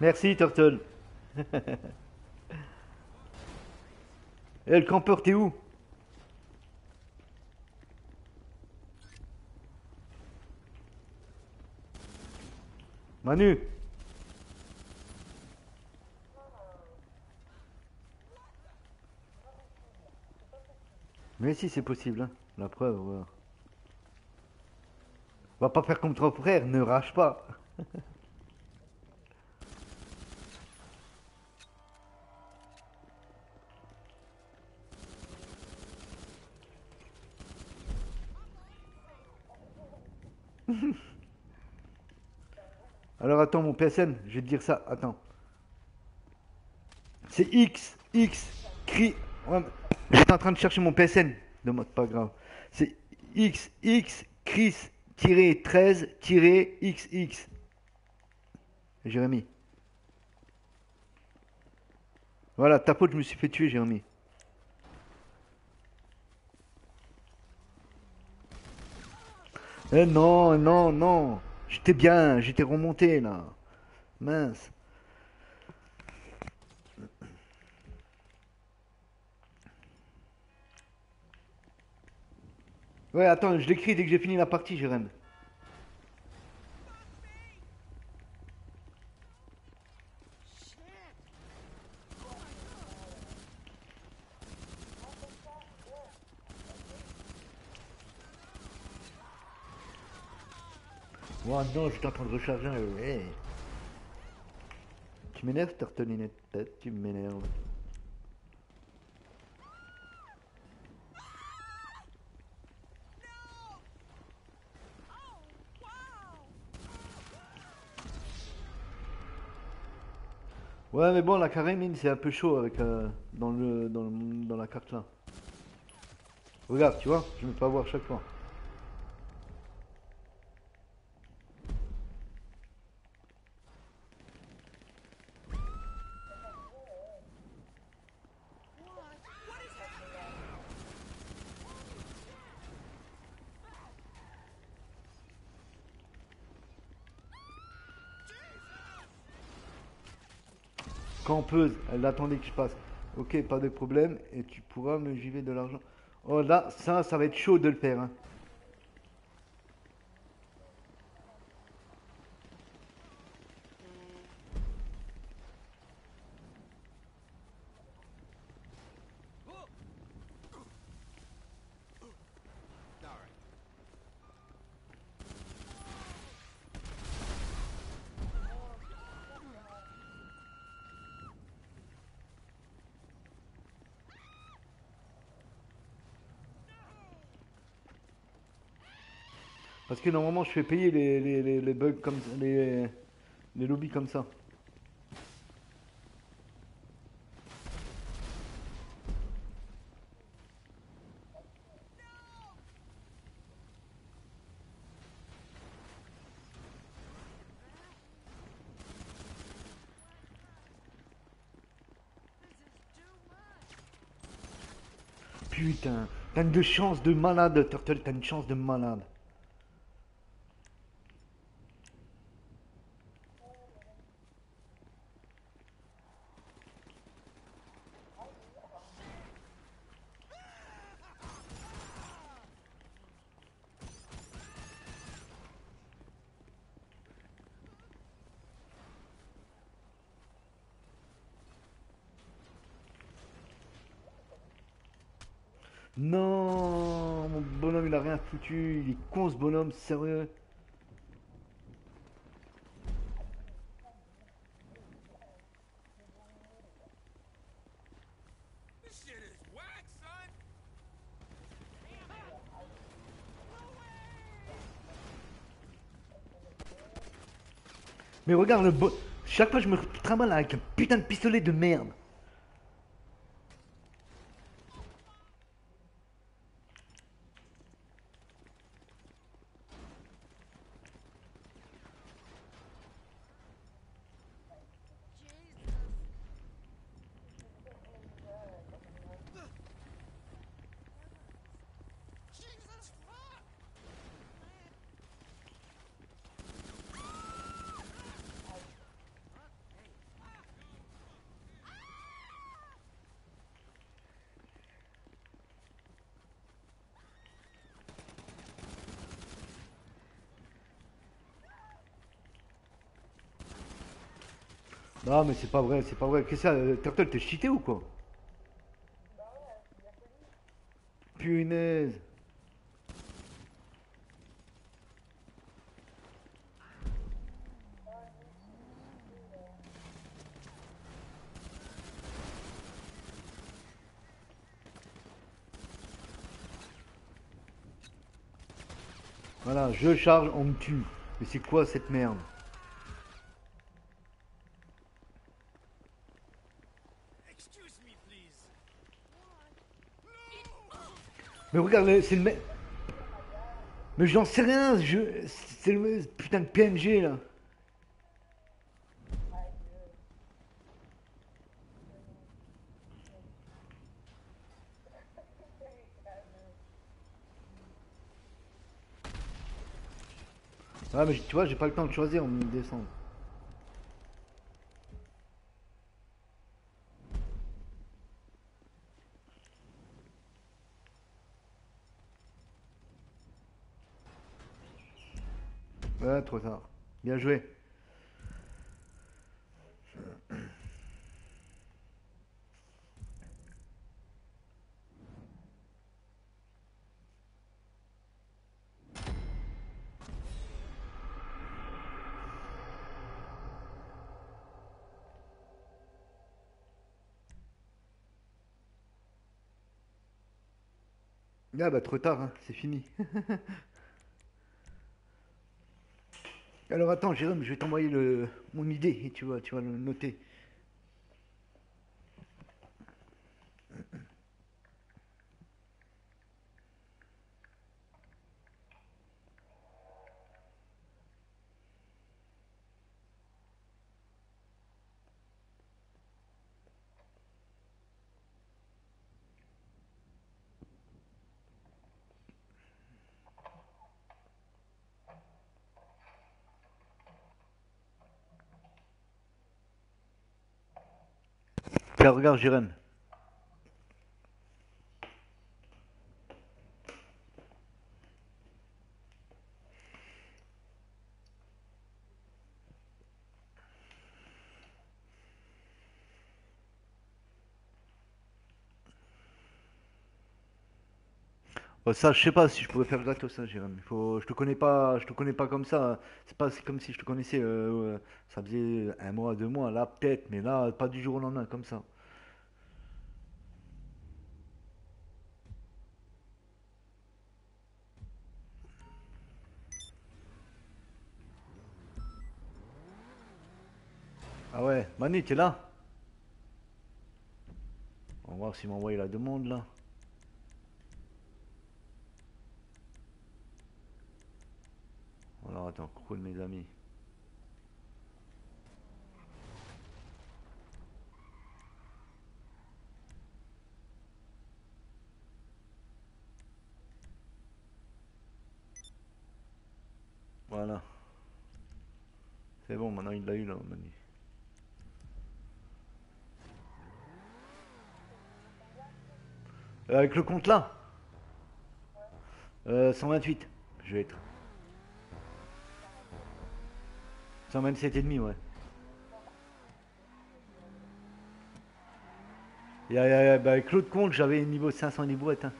Merci, Turtle. Le campeur, t'es où? Manu? Mais si, c'est possible, hein. La preuve. Va pas faire comme ton frère, ne rage pas. Alors attends, mon PSN, je vais te dire ça, attends. C'est X, X, cri. J'étais en train de chercher mon PSN. De mode pas grave. C'est X, X, Chris, tiré 13, tiré XX. Jérémy. Voilà, ta faute, je me suis fait tuer, Jérémy. Eh non, non, non. J'étais bien, j'étais remonté là. Mince. Ouais, attends, je l'écris dès que j'ai fini la partie, Jérém. Oh non, j'étais en train de recharger. ouais. Tu m'énerves, Tartelinette, tu m'énerves. Ouais, mais bon, la carémine, c'est un peu chaud avec euh, dans le dans dans la carte là. Regarde, tu vois, je ne vais pas voir chaque fois. Elle attendait que je passe. Ok, pas de problème. Et tu pourras me giver de l'argent. Oh là, ça, ça va être chaud de le faire. hein. Normalement, je fais payer les, les bugs comme les, les lobbies comme ça. Putain, t'as une chance de malade, Turtle, t'as une chance de malade. Non, mon bonhomme il a rien foutu, il est con ce bonhomme, sérieux. Mais regarde le bo... Chaque fois je me trimballe avec un putain de pistolet de merde. Non mais c'est pas vrai, c'est pas vrai. Qu'est-ce que ça, euh, Turtle, t'es cheaté ou quoi? Punaise. Voilà, je charge, on me tue. Mais c'est quoi cette merde? Mais regarde, c'est le mec. Mais j'en sais rien, je... c'est le putain de PNG là. Ah mais tu vois, j'ai pas le temps de choisir, on me descend. Ouais, trop tard. Bien joué. Ah bah trop tard, hein, c'est fini. Alors attends, Jérôme, je vais t'envoyer mon idée et tu vas le noter. Regarde, Jérôme. Oh, ça, je sais pas si je pourrais faire gratos ça, Jérôme. Il faut, je te connais pas, je te connais pas comme ça. C'est pas comme si je te connaissais. euh, ça faisait un mois, deux mois, là peut-être, mais là pas du jour au lendemain comme ça. Ouais, Manu, t'es là? On va voir s'il m'envoie la demande là. Alors attends, cool mes amis. Voilà. C'est bon, maintenant il l'a eu là, Manu. Avec le compte là euh, 128, je vais être. 127 et demi, ouais. Et, euh, bah, avec l'autre compte, j'avais niveau 500 niveau atteint.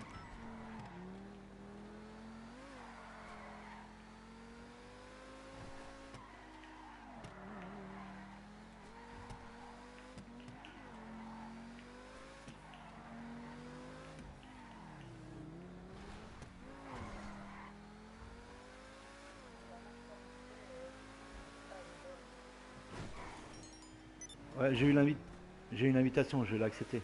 Ouais, j'ai eu l'invite. J'ai une je vais l'accepter.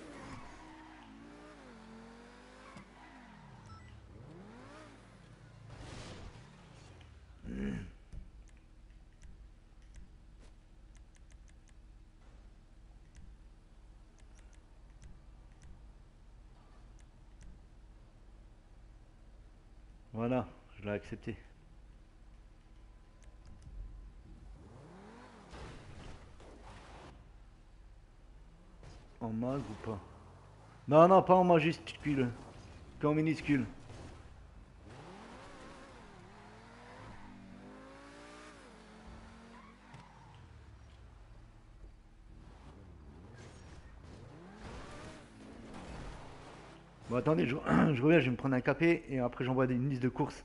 Voilà, je l'ai accepté. En mag ou pas? Non, non, pas en majuscule. Qu'en minuscule. Bon, attendez, je, je reviens, je vais me prendre un café et après j'envoie une liste de courses.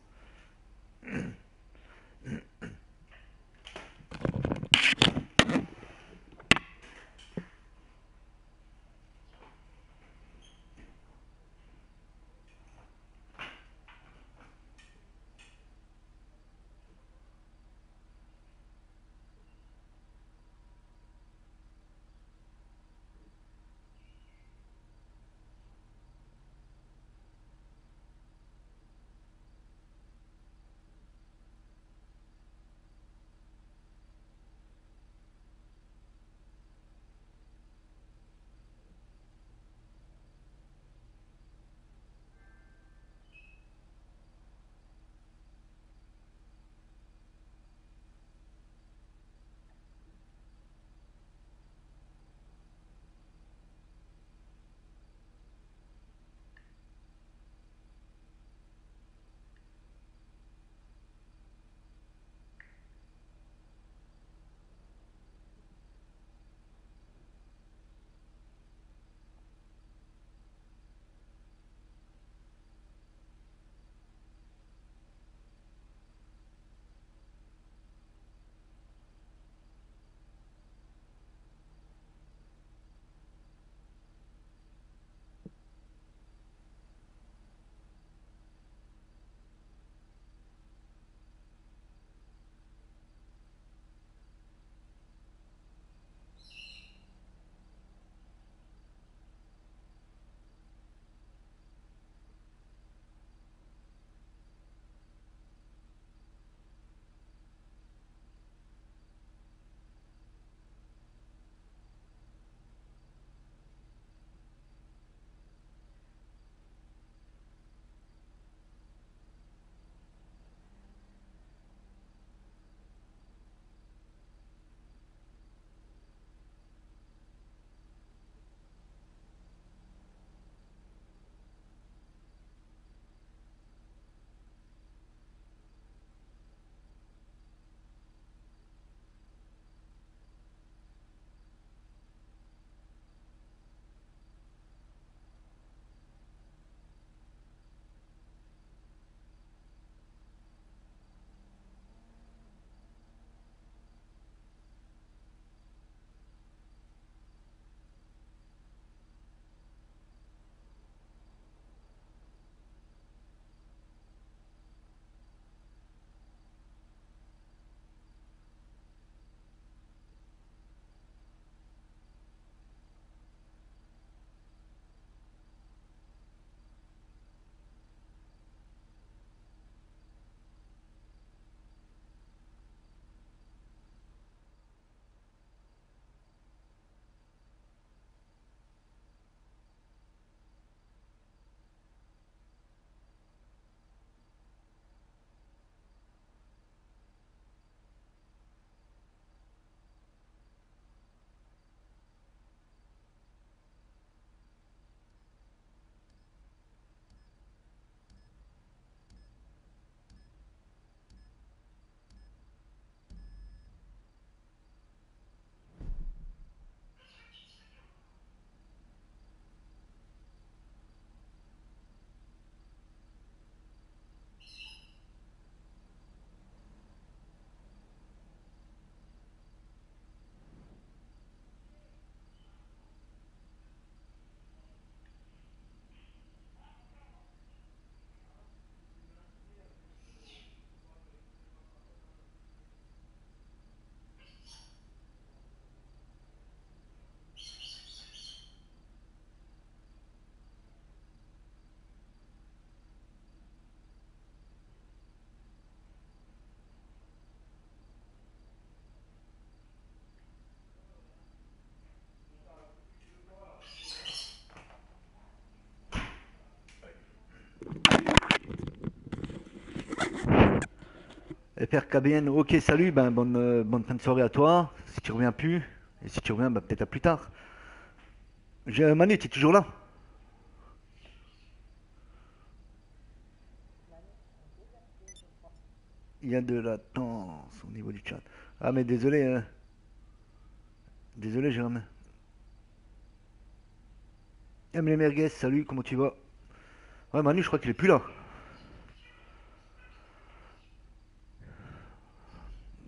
FRKBN, ok, salut, ben bonne, euh, bonne fin de soirée à toi. Si tu reviens plus, et si tu reviens, ben, peut-être à plus tard. Manu, tu es toujours là? Il y a de la latence au niveau du chat. Ah, mais désolé, hein. Désolé, Jérôme. Emily Merguez, salut, comment tu vas? Ouais, Manu, je crois qu'il est plus là.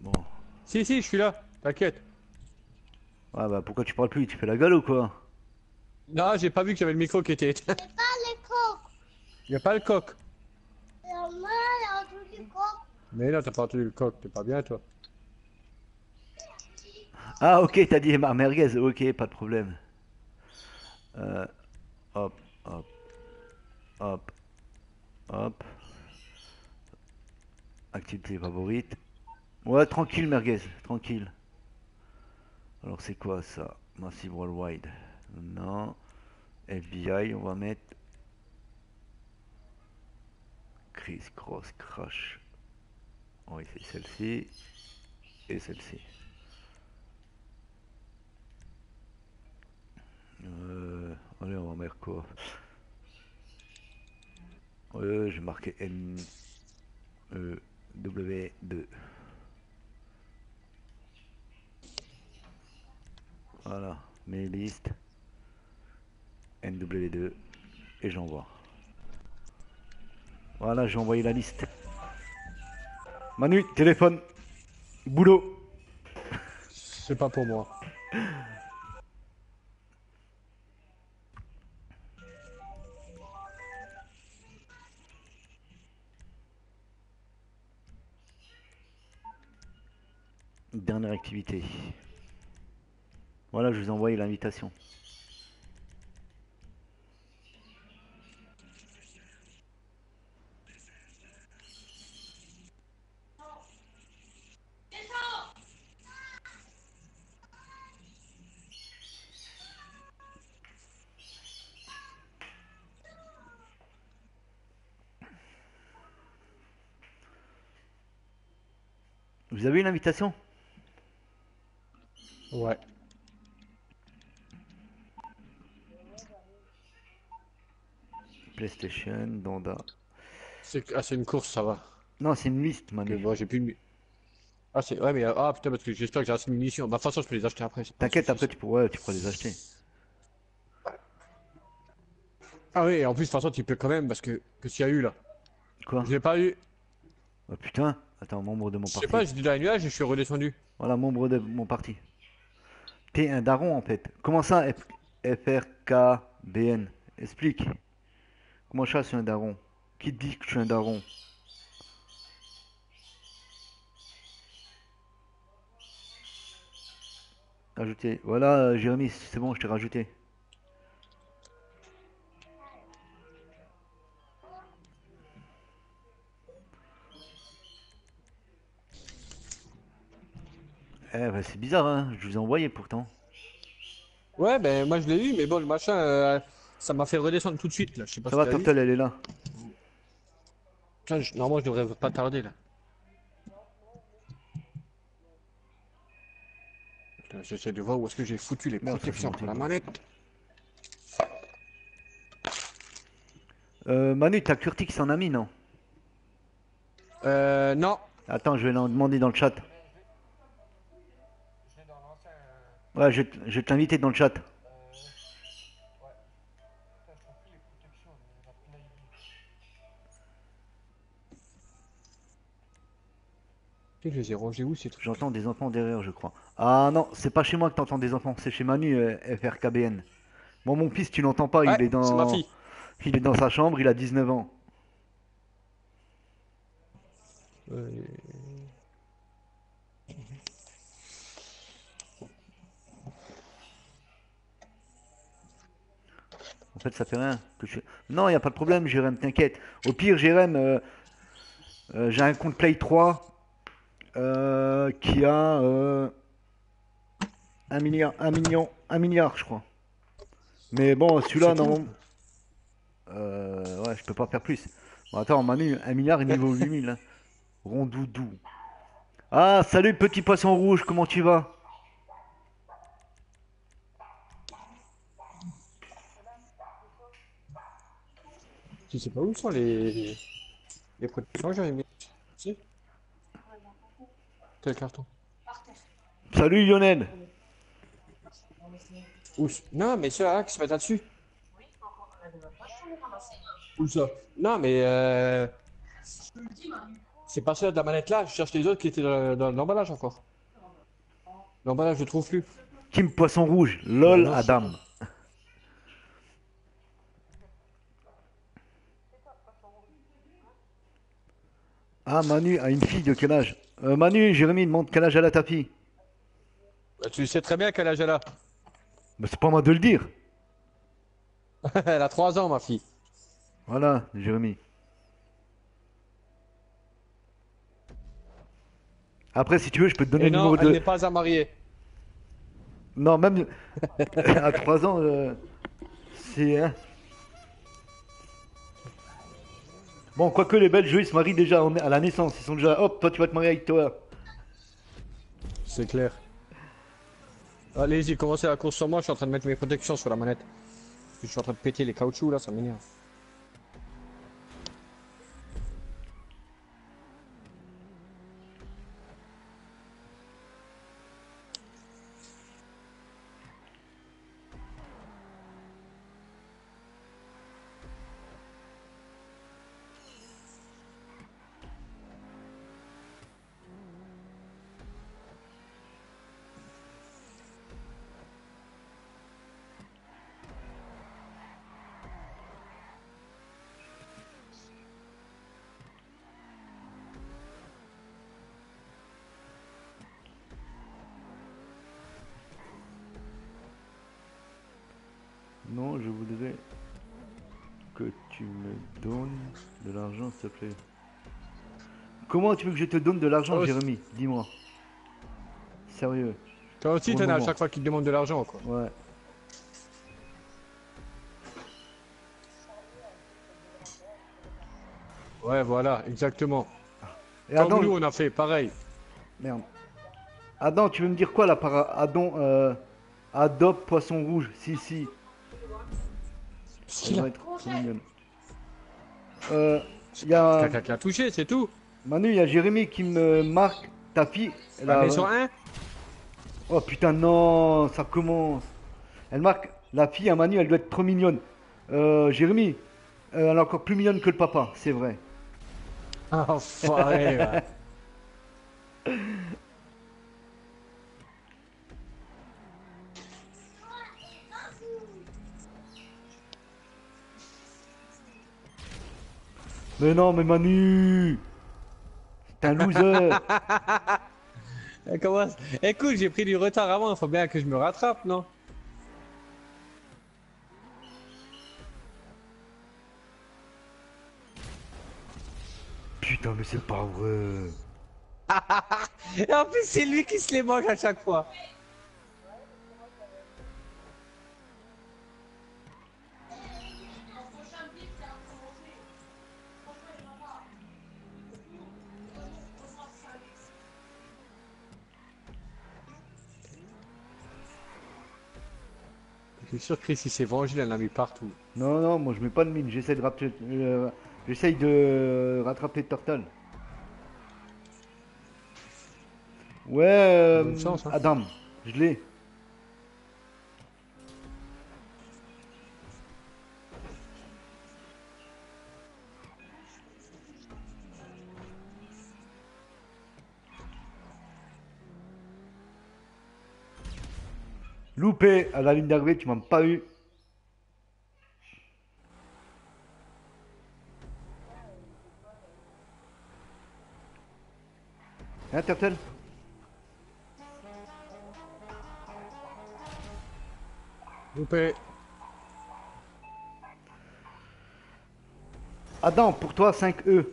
Bon. Si, si, je suis là. T'inquiète. Ouais, bah pourquoi tu parles plus? Tu fais la gueule ou quoi? Non, j'ai pas vu que j'avais le micro qui était éteint. pas a pas le coq. Maman, elle a entendu du coq. Mais non, t'as pas entendu le coq. T'es pas bien, toi. Ah, ok, t'as dit ma merguez, ok, pas de problème. Euh, hop, hop, hop, hop. Activité favorite. Ouais, tranquille, merguez, tranquille. Alors, c'est quoi ça? Massive Worldwide. Non. FBI, on va mettre. Chris Cross Crash. Ah oui, c'est celle-ci. Et celle-ci. Euh, allez, on va mettre quoi? Euh, J'ai marqué M W2. Voilà, mes listes NW2 et j'envoie. Voilà, j'ai envoyé la liste. Manu, téléphone, boulot. C'est pas pour moi. Dernière activité. Voilà, je vous ai envoyé l'invitation. Vous avez une invitation Ouais. PlayStation, Danda. C'est ah, c'est une course, ça va. Non, c'est une liste, Manu. moi, j'ai plus de... Ah, c'est... Ouais, mais... Ah, putain, parce que j'espère que j'ai assez de munitions. Bah, de toute façon, je peux les acheter après. T'inquiète, après tu pourrais, tu pourrais les acheter. Ah oui, et en plus, de toute façon, tu peux quand même, parce que... Que s'il y a eu, là. Quoi? Je l'ai pas eu. Oh putain, attends, membre de mon Je sais parti. pas, j'étais dans les nuages et je suis redescendu. Voilà, membre de mon parti. T'es un daron en fait. Comment ça, F- FRKBN Explique. Comment ça, suis un daron Qui dit que je suis un daron Ajouter. Voilà, euh, Jérémy, c'est bon, je t'ai rajouté. Eh bah, c'est bizarre, hein. Je vous ai envoyé pourtant. Ouais, ben, moi, je l'ai eu, mais bon, le machin... euh, Ça m'a fait redescendre tout de suite, là. Je sais pas Ça si va. Turtle, elle est là. Putain, je- Normalement, je devrais pas tarder, là. J'essaie de voir où est-ce que j'ai foutu les protections pour la manette. Euh, Manu, t'as Curtix en ami, non? Euh, non. Attends, je vais l'en demander dans le chat. Ouais, je, je vais t'inviter dans le chat. Tu sais, je les ai rangés où, ces trucs J'entends des enfants derrière, je crois. Ah non, c'est pas chez moi que t'entends des enfants, c'est chez Manu, euh, FRKBN. Moi, mon fils, tu l'entends pas, il est dans... c'est ma fille. Il est dans sa chambre, il a 19 ans. Euh, En fait, ça fait rien. Que je... Non, il a pas de problème, Jérém, t'inquiète. Au pire, Jérém, euh, euh, j'ai un compte Play 3 euh, qui a euh, un milliard, un million, un milliard, je crois. Mais bon, celui-là, non. Euh, ouais, je peux pas faire plus. Bon, attends, Manu, un milliard et niveau 8000. Hein. Rondoudou. Ah, salut petit poisson rouge, comment tu vas? Tu sais pas où sont les, les protections que Quel carton? Salut Lionel. Où Non, mais ceux-là qui se mettent là-dessus. Où ça? Non, mais euh... c'est pas ceux de la manette là. Je cherche les autres qui étaient dans, l'emballage encore. L'emballage, je le trouve plus. Team poisson rouge, lol Non, Adam. Ah, Manu a une fille de quel âge? Euh, Manu, Jérémy demande quel âge elle a ta fille. Bah, tu sais très bien quel âge elle a. Bah, c'est pas moi de le dire. Elle a 3 ans, ma fille. Voilà, Jérémy. Après, si tu veux, je peux te donner Et le non, numéro elle de. n'est pas à marier. Non, même à 3 ans, euh, c'est. hein. Bon, quoique les Belges, ils se marient déjà à la naissance. Ils sont déjà. Hop, toi, tu vas te marier avec toi. C'est clair. Allez-y, commencez la course sur moi. Je suis en train de mettre mes protections sur la manette. Je suis en train de péter les caoutchoucs là, ça m'énerve. Non, je voudrais que tu me donnes de l'argent, s'il te plaît. Comment tu veux que je te donne de l'argent, Oh, Jérémy? Dis-moi. Sérieux. Toi aussi, t'en as à chaque fois qu'il te demande de l'argent, quoi. Ouais. Ouais, voilà, exactement. Et Comme Adam, nous, on a fait pareil. merde. Adam, tu veux me dire quoi là par Adam euh, Adobe poisson rouge? Si, si. Va être. Euh, il y a touché, c'est tout. Manu, il y a Jérémy qui me marque ta fille. Elle a- sur un. Oh putain, non, ça commence. Elle marque la fille à Manu, elle doit être trop mignonne. Euh, Jérémy, euh, elle est encore plus mignonne que le papa, c'est vrai. Ah, enfoiré, va. Mais non, mais Manu C'est un loser Elle commence. Écoute, j'ai pris du retard avant, il faut bien que je me rattrape, non? Putain, mais c'est pas vrai Et en plus, c'est lui qui se les mange à chaque fois. Suis sûr que Chris, il s'est vengé, il en a mis partout. Non, non, moi je mets pas de mine, j'essaie de rappeler... euh, J'essaye de rattraper Turtle. Ouais, euh, chance, hein. Adam, je l'ai. Loupé à la ligne d'arrivée, tu m'as pas eu. Hein, Loupé. Adam, pour toi, 5E.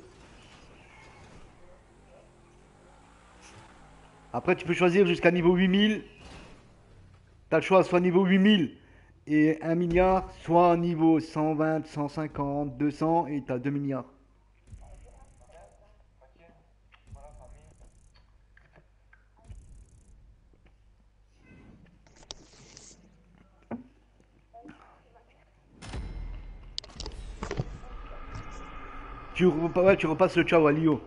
Après, tu peux choisir jusqu'à niveau 8000. T'as le choix, soit niveau 8000 et 1 milliard, soit niveau 120, 150, 200 et t'as 2 milliards. Tu, repasses, tu repasses le ciao à Lio.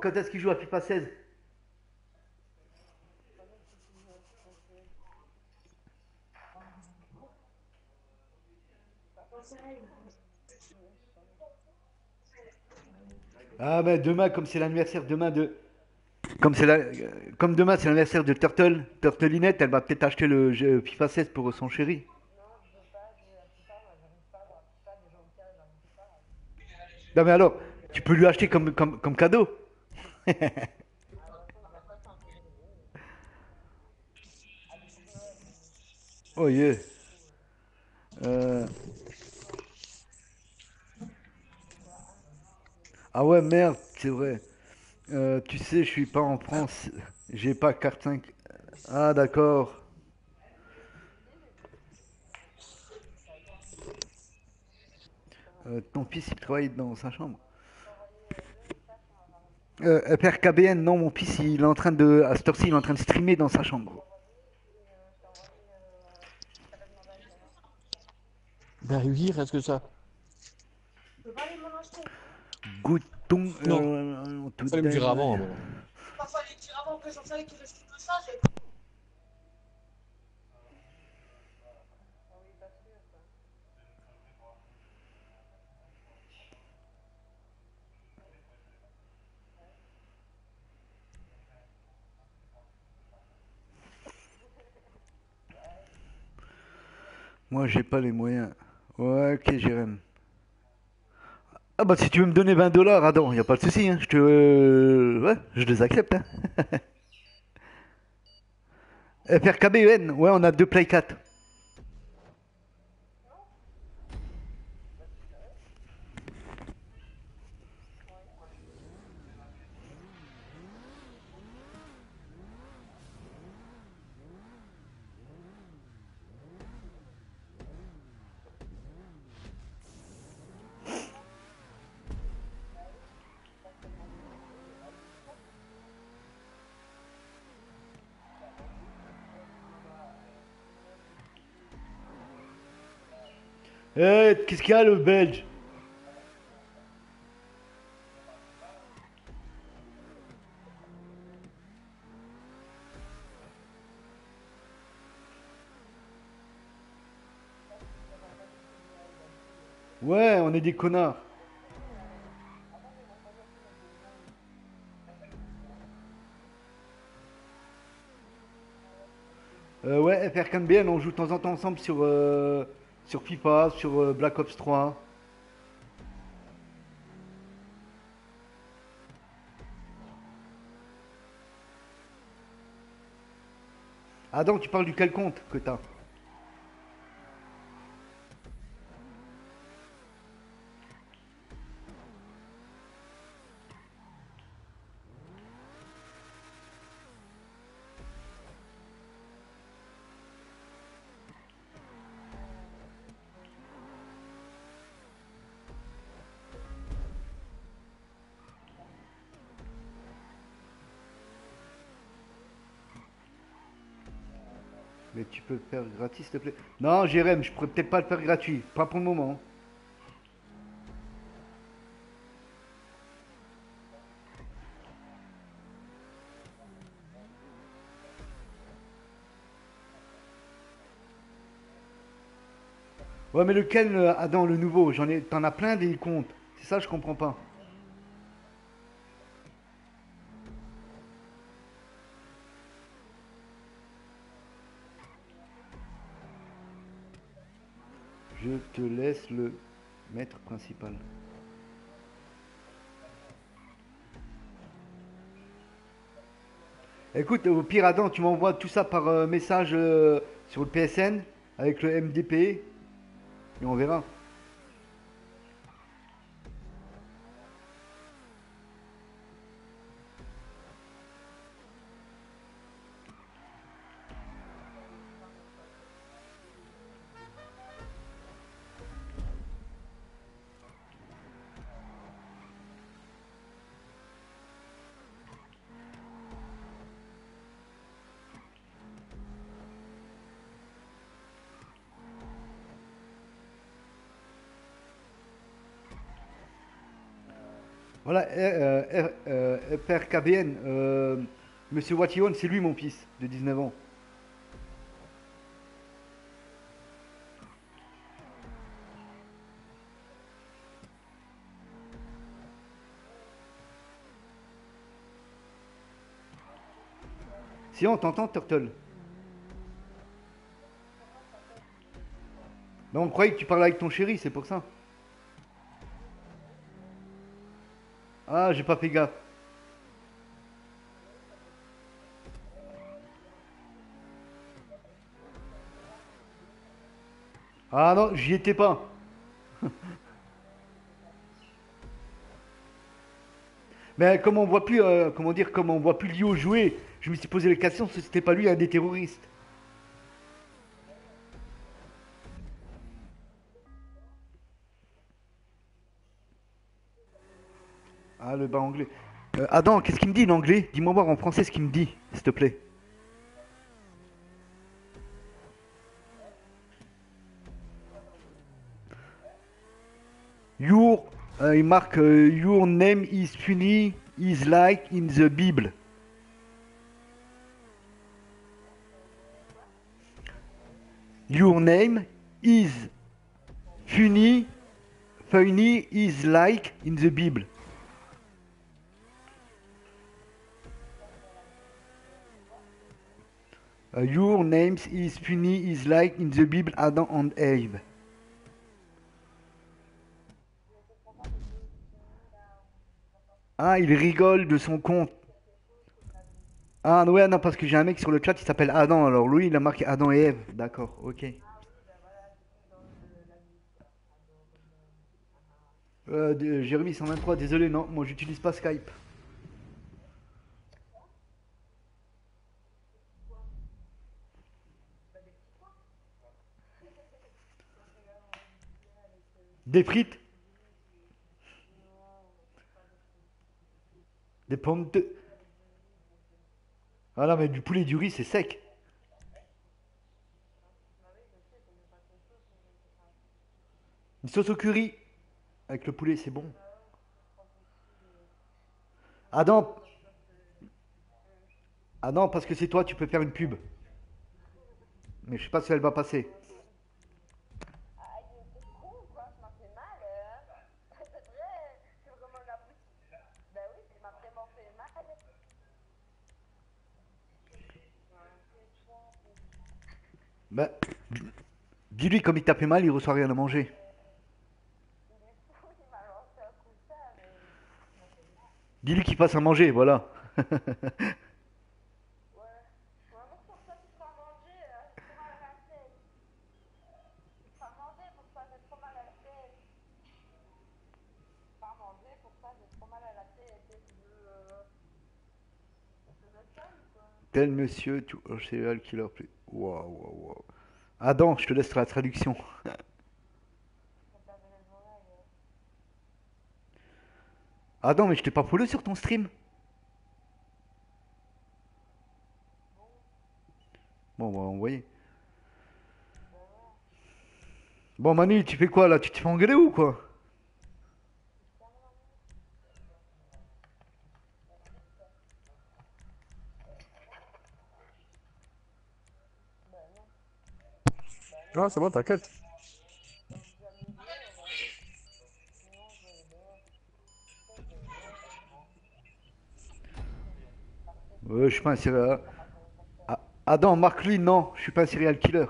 Quand est-ce qu'il joue à FIFA 16 Ah ben demain, comme c'est l'anniversaire demain de... Comme, la... euh, comme demain c'est l'anniversaire de Turtle, Turtlinette, elle va peut-être acheter le jeu FIFA 16 pour son chéri. Non mais alors, tu peux lui acheter comme, comme, comme cadeau. oh yeah. Euh, Ah ouais, merde, c'est vrai. Euh, tu sais, je suis pas en France. J'ai pas carte 5. Ah d'accord. Euh, ton fils, il travaille dans sa chambre. Euh, Père KBN, non, mon fils, il est en train de, à cette heure-ci, il est en train de streamer dans sa chambre. Ben oui, reste que ça. Tu peux pas aller m'en acheter. Gouton. Non. euh, me dire avant. Parfois, les tirs avant que j'en savais qu'il restait que ça, j'ai. Moi, j'ai pas les moyens. Ouais, ok, Jérém. Ah bah si tu veux me donner 20 dollars, Adam, y a pas de souci, hein. Je te, euh, ouais, je les accepte. Hein. FRKBN, ouais, on a deux Play 4. Eh, qu'est-ce qu'il y a le Belge? Ouais, on est des connards. Euh, ouais, FRKNBN, on joue de temps en temps ensemble sur, euh, sur FIFA, sur euh, Black Ops 3. Ah tu parles du quel compte que t'as Mais tu faire gratis, s'il te plaît. Non, Jérém, je pourrais peut-être pas le faire gratuit. Pas pour le moment. Ouais, mais lequel, euh, Adam, le nouveau? J'en ai, t'en as plein des comptes. C'est ça, je comprends pas. Je laisse le maître principal. Écoute, au pire, Adam, tu m'envoies tout ça par euh, message euh, sur le PSN avec le MDP et on verra. Père KBN, euh, Monsieur Watillon, c'est lui mon fils de 19 ans. Si on t'entend, Turtle. Ben, on croyait que tu parlais avec ton chéri, c'est pour ça. Ah, j'ai pas fait gaffe. Ah non, j'y étais pas. Mais comme on voit plus, euh, comment dire, on voit plus Lio jouer, je me suis posé la question si c'était pas lui un des terroristes. Ah, le bas anglais. Euh, Adam, qu'est-ce qu'il me dit l'anglais Dis-moi voir en français ce qu'il me dit, s'il te plaît. Your, euh, il marque euh, Your name is funny, is like in the Bible. Your name is funny, funny is like in the Bible. Your names is funny is like in the Bible Adam and Eve. Ah, il rigole de son compte. Ah ouais, non, parce que j'ai un mec sur le chat, il s'appelle Adam, alors lui, il a marqué Adam et Eve. D'accord, ok. Euh, Jérémy 123, désolé, non, moi j'utilise pas Skype. Des frites Des pommes de... Ah non, mais du poulet et du riz, c'est sec. Une sauce au curry. Avec le poulet, c'est bon. Adam. Ah non, parce que c'est toi, tu peux faire une pub. Mais je sais pas si elle va passer. Ah, c'est con, quoi, ça m'a fait mal. euh. C'est vrai, c'est vraiment la bouche. Bah oui, ça m'a vraiment fait mal. Bah, dis-lui comme il t'a fait mal, il reçoit rien à manger. Dis-lui qu'il fasse à manger, voilà. Tel monsieur, tu... oh, c'est elle qui l'a appelé. Waouh. Adam, je te laisse la traduction. Adam, mais je t'ai pas follow sur ton stream. Bon, on va envoyer. Bon, Manu, tu fais quoi là? Tu te fais engueuler ou quoi? Non, c'est bon, t'inquiète. Ouais, je suis pas un serial. Ah, Adam, marque-lui, non, je suis pas un serial killer.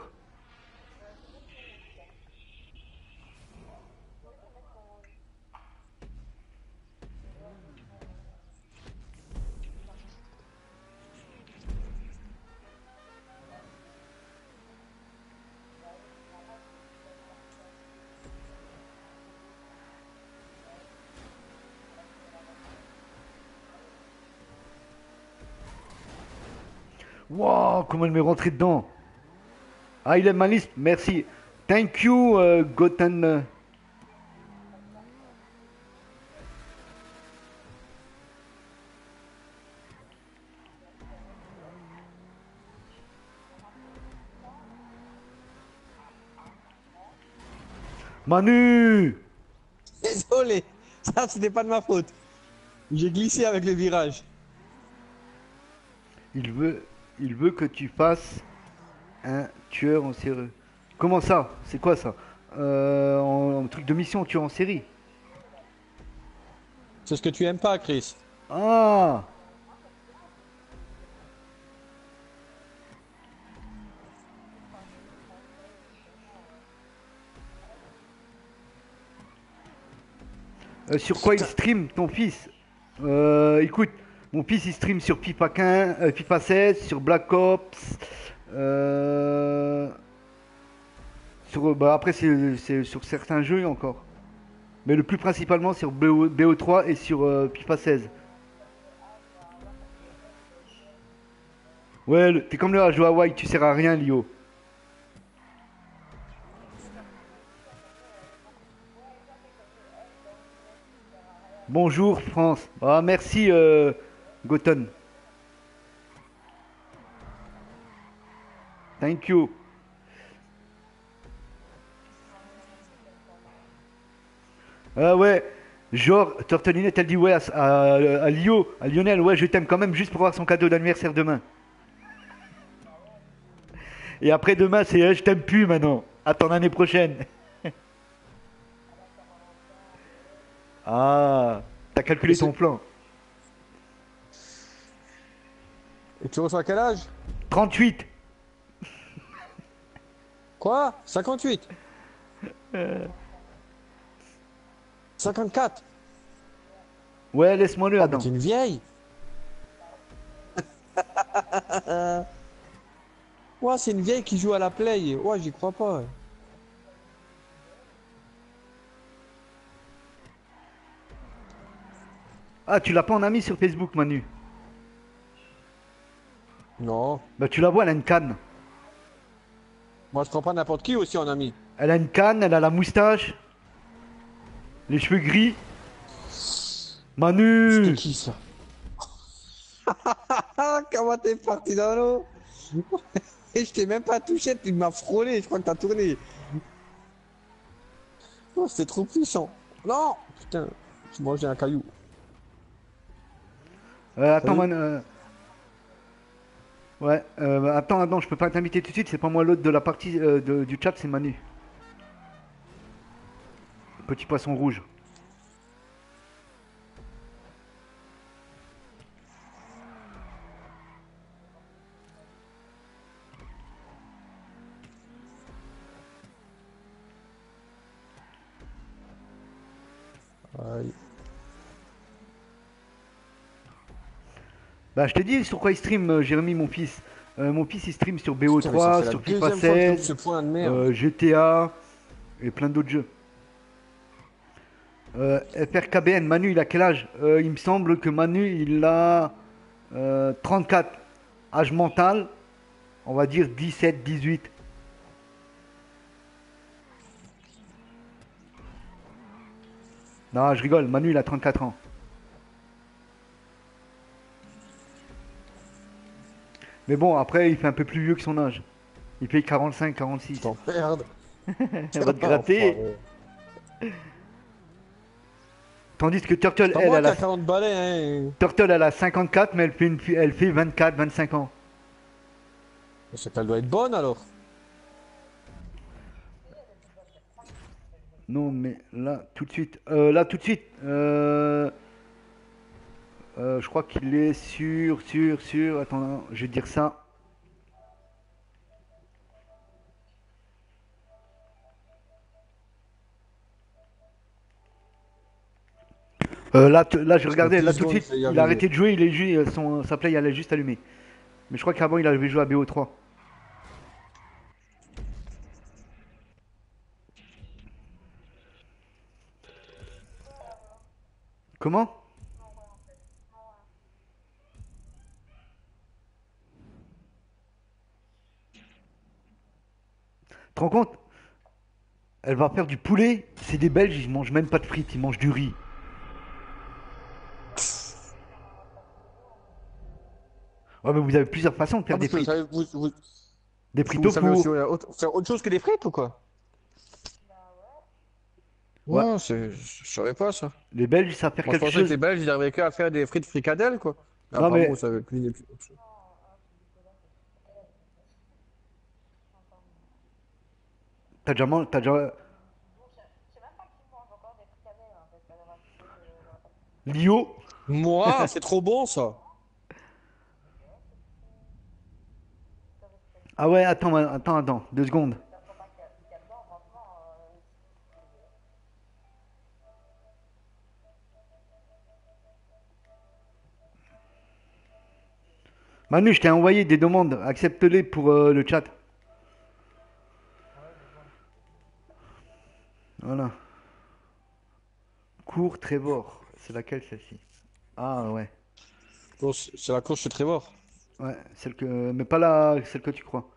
Comment m'est rentrée dedans. Ah, il aime ma liste, merci. Thank you, euh, Goten. Manu Désolé, ça c'était pas de ma faute. J'ai glissé avec le virage. Il veut, il veut que tu fasses un tueur en série. Comment ça? C'est quoi ça? Euh, en, en truc de mission, tueur en série. C'est ce que tu aimes pas, Chris. Ah Euh, sur quoi il stream ton fils? Euh, Écoute, mon fils il stream sur FIFA 15, euh, FIFA 16, sur Black Ops. euh, sur, bah après c'est sur certains jeux encore. Mais le plus principalement sur BO, BO3 et sur euh, FIFA 16. Ouais, t'es comme le à Hawaii, tu sers à rien, Lio. Bonjour, France. Ah, merci, euh, Goten. Thank you. Ah ouais, genre, Tortelinette, elle dit ouais à, à, à Lio, à Lionel, ouais, je t'aime quand même juste pour avoir son cadeau d'anniversaire demain. Et après demain, c'est euh, je t'aime plus maintenant. Attends l'année prochaine. ah, t'as calculé ton plan. Et tu reçois quel âge? 38. Quoi? 58 54 Ouais, laisse-moi le, Ah, Adam. mais t'es une vieille Ouais, c'est une vieille qui joue à la play. Ouais, j'y crois pas. Ah, tu l'as pas en ami sur Facebook, Manu? Non. Bah, tu la vois, elle a une canne. Moi, je prends pas n'importe qui aussi en ami. Elle a une canne, elle a la moustache, les cheveux gris. C'était Manu qui ça? Comment t'es parti dans l'eau? Et je t'ai même pas touché, tu m'as frôlé, je crois que t'as tourné. Oh, c'était trop puissant. Non Putain, je mangeais un caillou. Euh, attends. Manu. euh, Ouais, euh, attends, attends, je peux pas t'inviter tout de suite, c'est pas moi l'autre de la partie euh, de- du chat, c'est Manu. Petit poisson rouge. Aïe. Bah, je t'ai dit sur quoi il stream, euh, Jérémy, mon fils. Euh, mon fils, il stream sur Putain, mais ça BO3, fait la sur FIFA fois que je trouve 16, ce point de merde. euh, GTA et plein d'autres jeux. Euh, FRKBN, Manu, il a quel âge? Il me semble que Manu, il a euh, 34. Âge mental, on va dire 17, 18. Non, je rigole, Manu, il a 34 ans. Mais bon, après, il fait un peu plus vieux que son âge. Il fait 45, 46. Je t'emmerde. Elle va te gratter. Tandis que Turtle, elle, elle a 40 balais, hein. Turtle, elle a 54, mais elle fait, une, elle fait 24, 25 ans. C'est qu'elle doit être bonne alors. Non, mais là, tout de suite. Euh, là, tout de suite. Euh, euh, je crois qu'il est sur, sur, sur. Attends, je vais dire ça. Euh, là, là, je regardais, 10 là tout de suite, il a arrêté de jouer, il est ju- son, sa play elle est juste allumée. Mais je crois qu'avant il avait joué à BO3. Comment? Tu te rends compte? Elle va faire du poulet, c'est des Belges, ils mangent même pas de frites, ils mangent du riz. Ouais, mais vous avez plusieurs façons de faire Ah, des frites. vous, savez- vous, vous, Des frites au four. aussi euh, autre- faire autre chose que des frites ou quoi? Ouais, c'est... je savais pas ça. Les Belges, ça faire Moi, je quelque pensais que chose. les Belges, ils arrivaient qu'à faire des frites fricadelles, quoi. Non, ça veut cuisiner plus. T'as déjà mangé, t'as déjà... Lio Moi, c'est trop bon, ça. Ah ouais, attends, attends, attends, deux secondes. Manu, je t'ai envoyé des demandes, accepte-les pour euh, le chat. Voilà. Cours Trevor, c'est laquelle celle-ci? Ah ouais, C'est la course chez Trevor. ouais, celle que, mais pas la, celle que tu crois.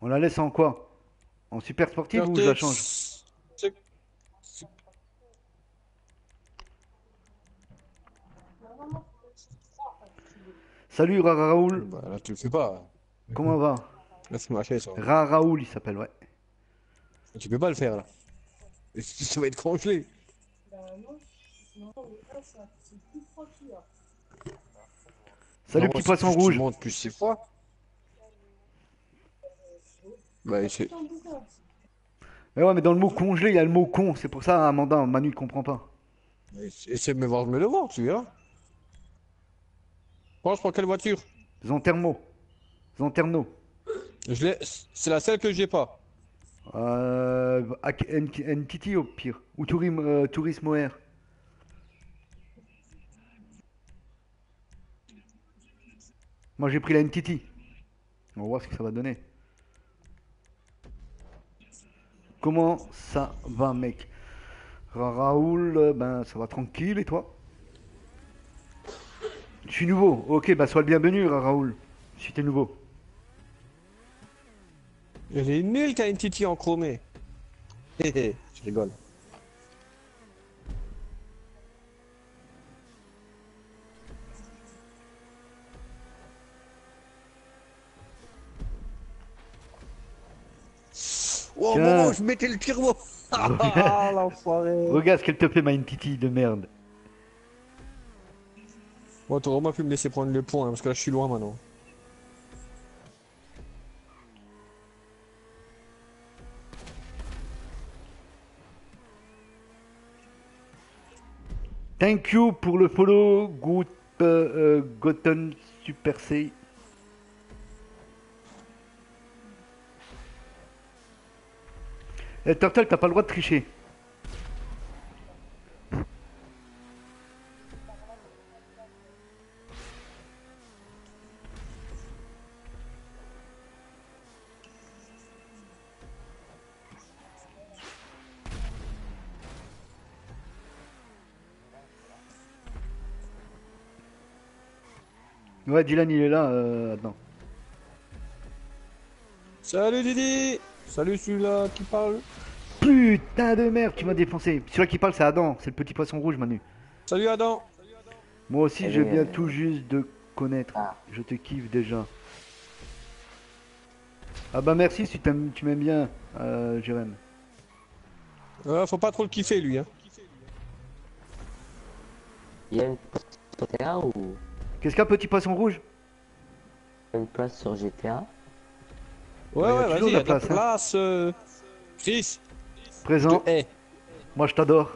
On la laisse en quoi? En super sportive ou je la change? Salut Ra Raoul, Bah, là, tu le fais pas. comment va? Ra Raoul il s'appelle, ouais. Tu peux pas le faire, là. Ça va être congelé. Salut Non, petit c'est poisson plus tu rouge. montes, plus c'est froid. Bah, c'est... Mais ouais, mais dans le mot congelé, il y a le mot con, c'est pour ça Amanda, Manu il comprend pas. Essaie de me voir me le voir, tu verras. Bon, je prends quelle voiture? Zantermo. Zanterno. C'est la seule que j'ai pas. Euh, au pire. Ou euh, Tourisme Air. Moi j'ai pris la NTT. On va voir ce que ça va donner. Comment ça va mec? Ra- Raoul, euh, ben ça va tranquille et toi? Je suis nouveau. Ok, bah sois le bienvenu Ra- Raoul. Si t'es nouveau. Elle est nulle ta NTT en chromé. Hé hé, je rigole. Oh, Tiens. je mettais le turbo Ah, l'enfoiré Regarde ce qu'elle te fait ma NTT de merde. Bon, t'aurais au moins pu me laisser prendre le point, hein, parce que là, je suis loin maintenant. Thank you pour le follow, good, euh, euh, Gotten Super C. Eh, Turtle, t'as pas le droit de tricher. Ouais, Dylan, il est là. Euh. Salut Didi Salut celui-là qui parle Putain de merde, tu m'as défoncé. Celui-là qui parle, c'est Adam. C'est le petit poisson rouge, Manu. Salut Adam Moi aussi, je viens euh, tout juste de connaître. Ah. Je te kiffe déjà. Ah bah merci si tu m'aimes bien, euh, Jérém. Ouais, Faut pas trop le kiffer lui, hein. Il y a une ou Qu'est-ce qu'il y a, petit poisson rouge? Une place sur GTA Ouais, ouais, vas-y, la a de la place, hein. place. euh, Chris, Présent. je te hais. Moi, je t'adore.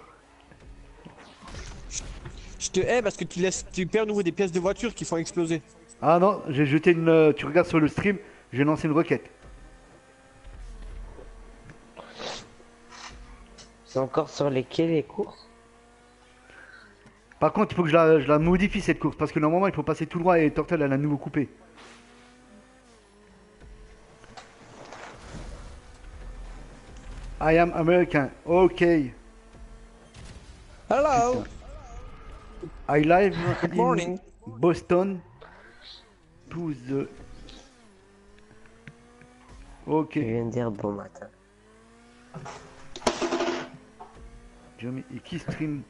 Je te hais parce que tu laisses, tu perds nouveau des pièces de voiture qui font exploser. Ah non, j'ai jeté une. euh, Tu regardes sur le stream, j'ai lancé une requête. C'est encore sur les quais les courses? Par contre, il faut que je la, je la modifie cette course parce que normalement, il faut passer tout droit et Turtle, elle a nouveau coupé. I am American. Ok. Hello I live Good in morning. Boston. To the. Ok. Je viens de dire bon matin. Et qui stream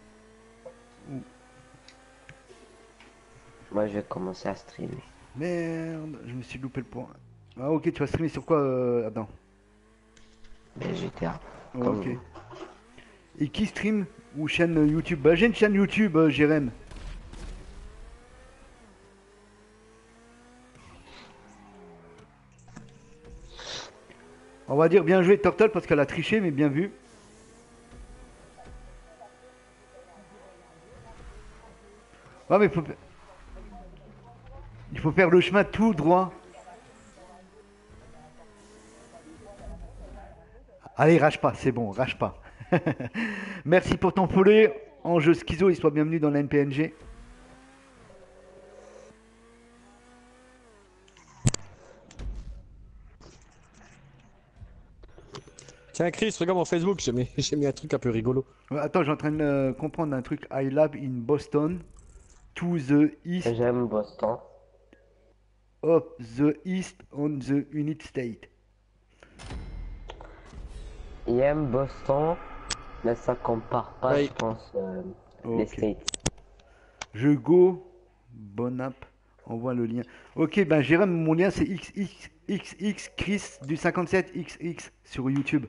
Moi je vais commencer à streamer. Merde, je me suis loupé le point. Ah ok, tu vas streamer sur quoi, euh, Adam? Mais GTA. Oh, ok. vous. Et qui stream ou chaîne euh, YouTube? Bah j'ai une chaîne YouTube, euh, Jérém. On va dire bien joué Turtle parce qu'elle a triché mais bien vu. Ouais mais faut... Il faut faire le chemin tout droit. Allez, rage pas, c'est bon, rage pas. Merci pour ton follow. Enjeu Schizo, il soit bienvenu dans la NPNG. Tiens, Chris, regarde mon Facebook, j'ai mis, j'ai mis un truc un peu rigolo. Ouais, Attends, j'ai en train de euh, comprendre un truc. I lab in Boston to the east J'aime Boston. Of the east on the United States. Aime Boston, mais ça compare pas, je pense, euh, les. States. Je go. Bon app. Envoie le lien. Ok, ben Jérôme, mon lien c'est XXXX Chris du 57XX sur YouTube.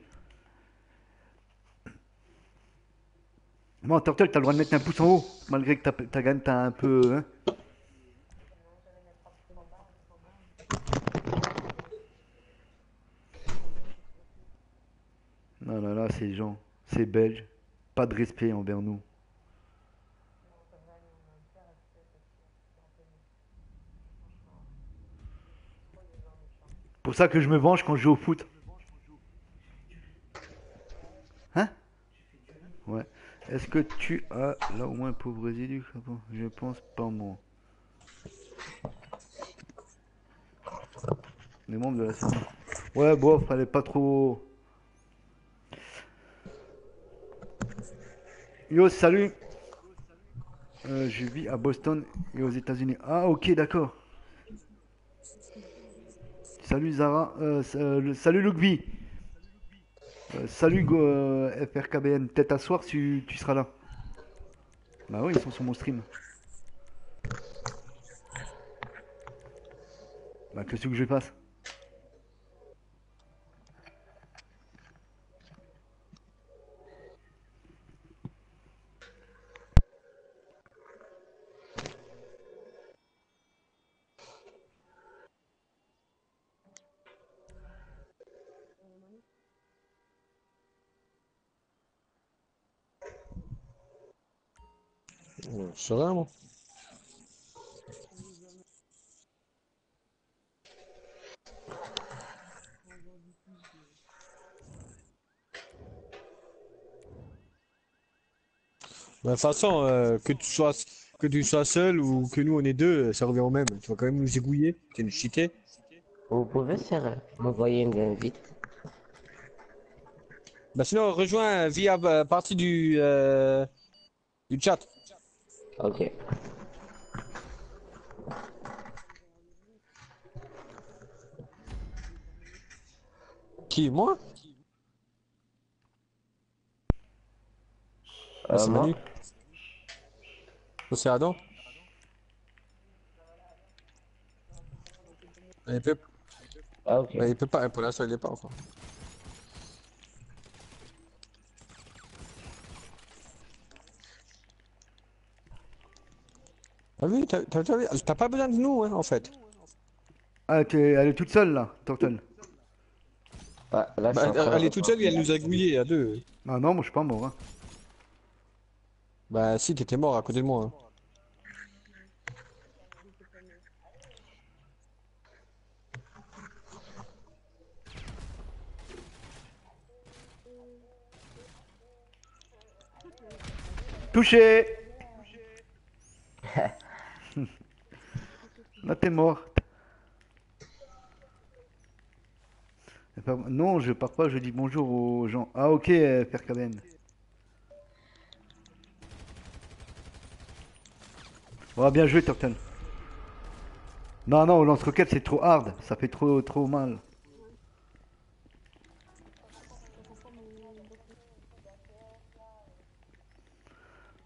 Bon, Turtle, t'as le droit de mettre un pouce en haut, malgré que ta, ta gagne, t'as un peu. Hein non, là, là, ces gens, ces Belges, pas de respect envers nous. Pour ça que je me venge quand je joue au foot. Hein? Ouais. Est-ce que tu as là au moins un pauvre résidu Je pense pas moi. Les membres de la. Ouais, bon, fallait pas trop. Yo, salut. Euh, je vis à Boston et aux États-Unis. Ah, ok, d'accord. Salut Zara, euh, salut Lugby. Euh, salut FRKBN, peut-être à soir tu, seras là. Bah oui, ils sont sur mon stream. Bah que ce que je fasse? De toute façon, euh, que tu sois, que tu sois seul ou que nous on est deux, ça revient au même. Tu vas quand même nous égouiller, tu nous cheater. Vous pouvez faire, euh, m'envoyer une invite. Bah sinon, rejoins via euh, partie du, euh, du chat. Ok. Qui, moi? Ah, Euh, c'est Manu. Ça, c'est Adam. Il peut, Ah, ok. il peut pas, pour l'instant il est pas encore. T'as vu, t'as pas besoin de nous, hein, en fait. Ah, es- elle est toute seule là, Turtle. Là, je Bah, de elle est toute seule et elle nous a gouillés à deux. Ah non, moi je suis pas mort. Hein. Bah si, t'étais mort à côté de moi. hein. Touché Là t'es mort. Non, je pars pas, je dis bonjour aux gens. Ah ok, euh, Père Caben. On va bien jouer, Turtle. Non, non, au lance-roquette, c'est trop hard. Ça fait trop, trop mal.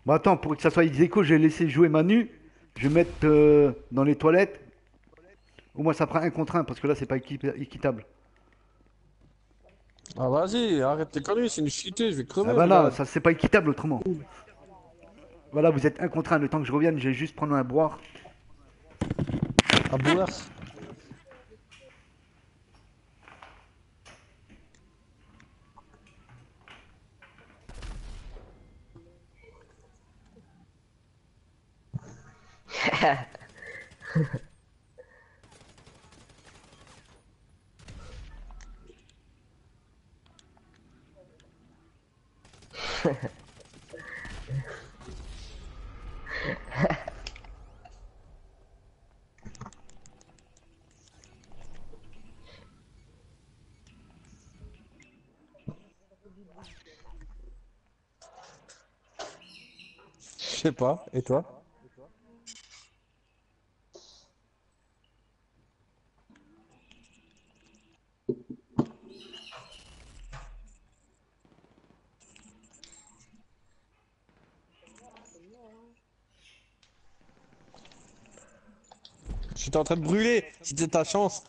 Bon, attends, pour que ça soit ex vais laisser jouer Manu. Je vais mettre euh, dans les toilettes. Au moins, ça fera un contre un, parce que là, c'est pas équi- équitable. Ah vas-y, arrête tes conneries, c'est une cheatée, je vais crever. Ah bah non, ça c'est pas équitable autrement. Voilà, vous êtes un contre un. Le temps que je revienne, je vais juste prendre un boire. À boire. Je sais pas, et toi? En train de brûler, c'était ta chance.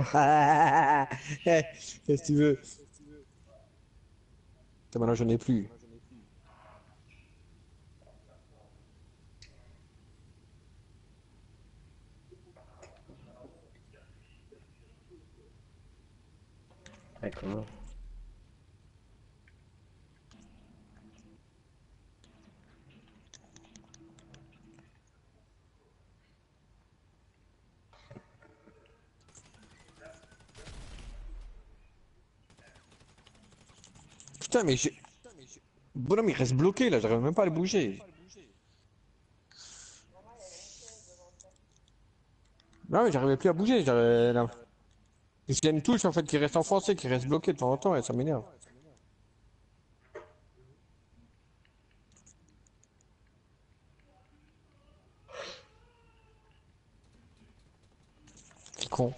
Qu'est-ce que tu veux? Maintenant, j'en ai plus. Ouais, comment Putain, mais j'ai. Bonhomme, il reste bloqué là, j'arrive même pas à le bouger. Non, mais j'arrivais plus à bouger. là. J'ai une touche en fait qui reste enfoncée, qui reste bloquée de temps en temps et ça m'énerve. C'est con.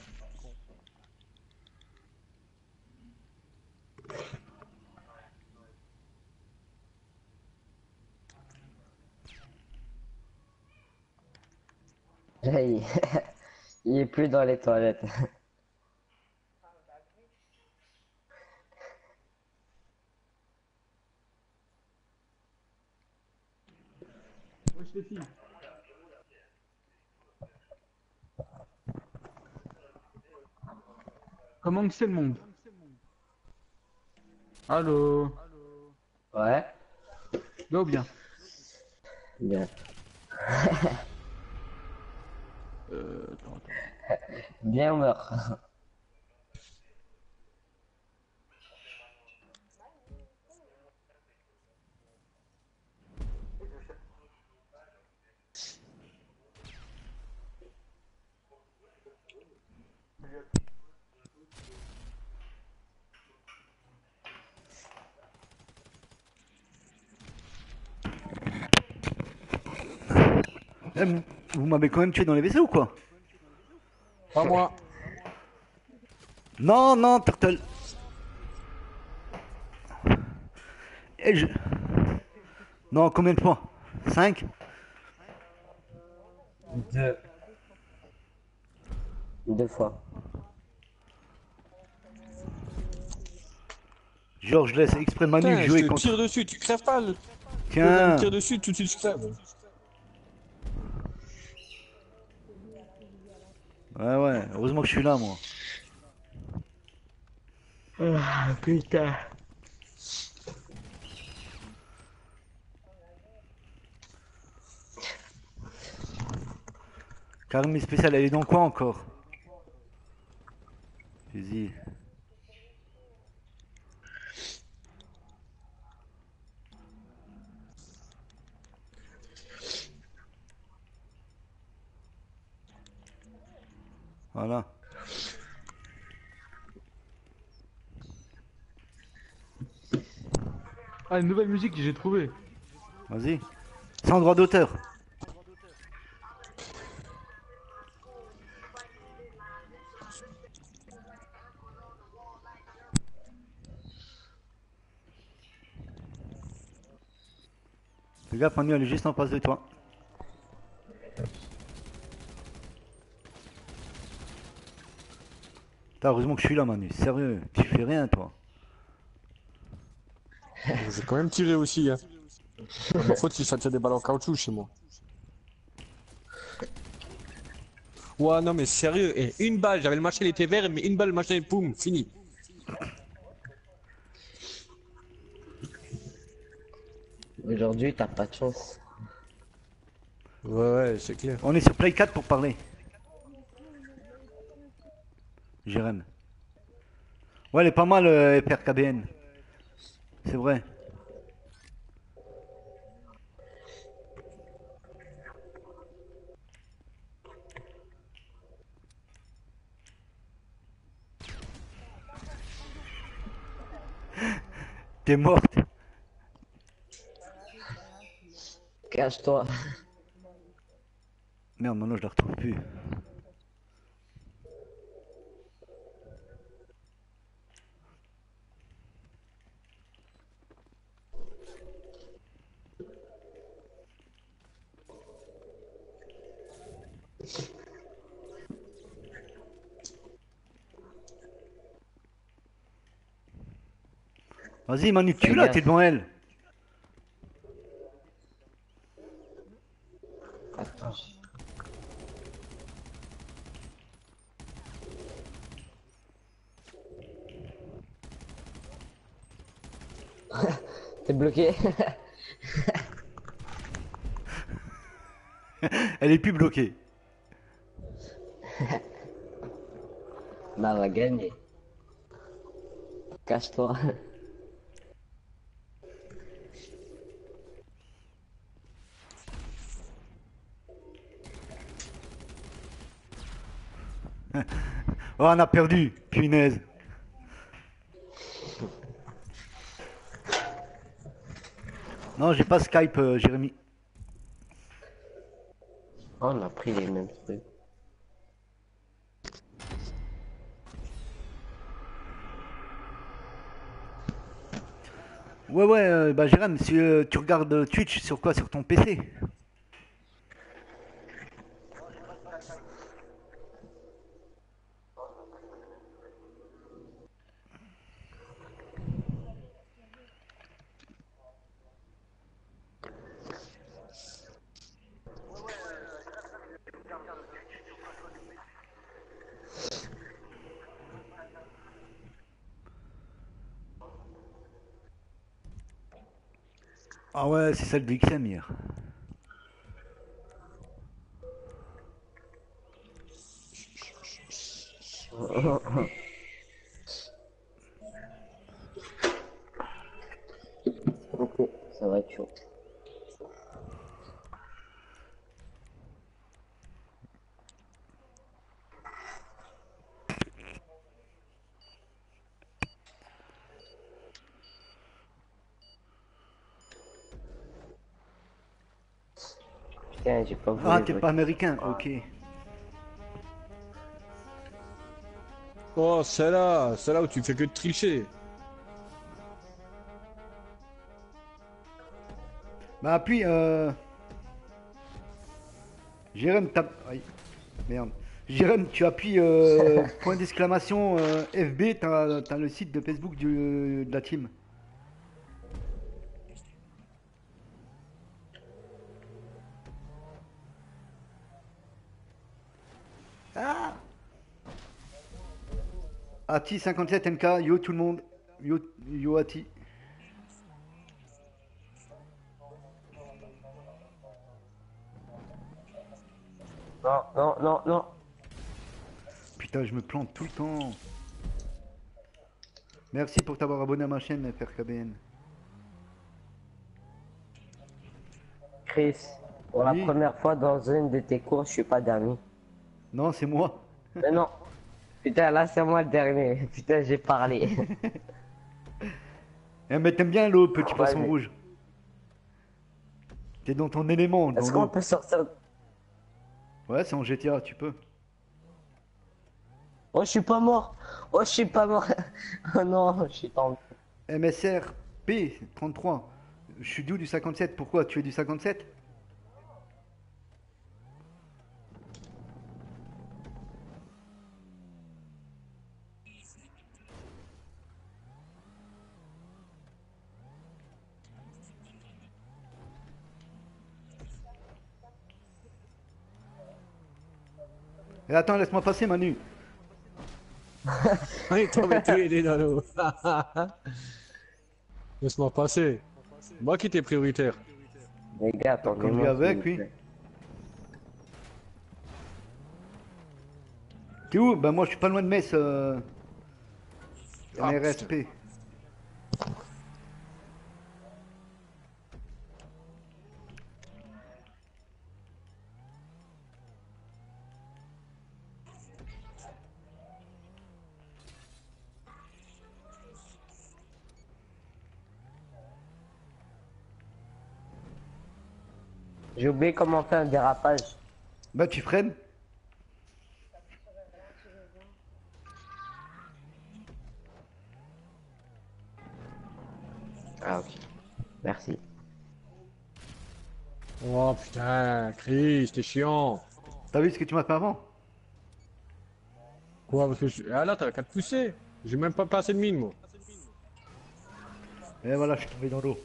Là, il... est plus dans les toilettes. Comment que c'est le monde? Allô? Ouais, bien? bien. Bien, on meurt. J'aime m'avez quand même tué dans les WC ou quoi Pas moi. Non, non, Turtle. Et je... Non, combien de points 5 Deux. Deux fois. Genre, je laisse exprès Manu Putain, je jouer te contre... tire dessus, tu crèves pas. Le... Tiens, me tire dessus, tout de suite je crève. Ouais, ouais, heureusement que je suis là, moi. Ah putain. Karim spécial, elle est dans quoi encore? Vas-y. Voilà. Ah, une nouvelle musique que j'ai trouvée. Vas-y. Sans droit d'auteur. Fais gaffe, Manu, elle est juste en face de toi. Putain, heureusement que je suis là, Manu. Sérieux, tu fais rien, toi. J'ai quand même tiré aussi. Hein. Ma faute si ça tire des balles en caoutchouc chez moi. Ouais, non, mais sérieux, et une balle, j'avais le machin, il était vert, mais une balle, le machin, poum, fini. Aujourd'hui, t'as pas de chance. Ouais, ouais, c'est clair. On est sur Play 4 pour parler. Jérém. Ouais, elle est pas mal, euh, PRKBN. C'est vrai. T'es morte. Cache-toi. Merde, maintenant je la retrouve plus. Vas-y Manu, tu là, t'es devant elle. Attends. T'es bloqué Elle est plus bloquée. Bah, on va gagner. Cache-toi. Oh, on a perdu, punaise. Non, j'ai pas Skype, euh, Jérémy. Oh, on a pris les mêmes trucs. Ouais, ouais, euh, bah Jérém, si euh, tu regardes Twitch sur quoi? Sur ton PC Ah ouais, c'est celle de XM hier. Ok, ça va être chaud. Américain, j'ai pas voulu. Ah, t'es pas américain, ok. Oh, celle-là, celle-là où tu fais que de tricher. Bah, appuie, euh. Jérôme. Aïe. Merde. Jérôme, tu appuies euh, point d'exclamation euh, FB, t'as t'as le site de Facebook du- de la team. Ati 57 MK, yo tout le monde. Yo, yo Ati. Non, non, non, non. Putain, je me plante tout le temps. Merci pour t'avoir abonné à ma chaîne, FRKBN. Chris, pour Oui. la première fois dans une de tes courses, je suis pas dernier. Non, c'est moi. Mais non. Putain, là, c'est moi le dernier. Putain, j'ai parlé. Eh, mais t'aimes bien l'eau, petit Ouais, poisson mais- rouge. T'es dans ton élément. Est-ce qu'on peut sortir Ouais, c'est en GTA, tu peux. Oh, je suis pas mort. Oh, je suis pas mort. oh non, je suis tombé. MSR P33. Je suis d'où du 57 Pourquoi? Tu es du 57 Et attends, laisse-moi passer, Manu. Ah, il tombé tous les deux dans l'eau. Laisse-moi passer. Moi qui t'es prioritaire. Les gars, attendez-moi. Conduis avec, oui. T'es où? Ben moi je suis pas loin de Metz. Euh... Ah, MRSP. J'ai oublié comment faire un dérapage. Bah tu freines. Ah, ok. Merci. Oh putain, Chris, t'es chiant. T'as vu ce que tu m'as fait avant? Quoi Parce que je... Ah là, t'as qu'à te pousser. J'ai même pas passé de mine, moi. Et voilà, je suis tombé dans l'eau.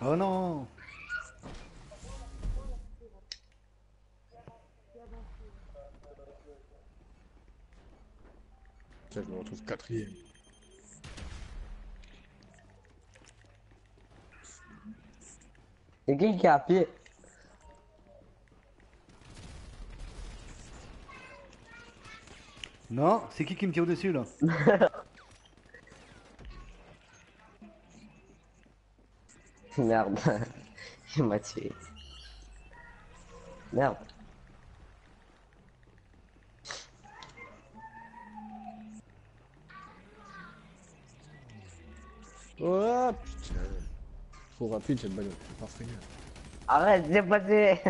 Oh non. Tiens, je me retrouve quatrième. C'est qui qui a appuyé Non, c'est qui qui me tire dessus là? Merde. Il m'a tué. Merde. Oh putain. Trop rapide cette bagnole. Freiner. Arrête, j'ai passé.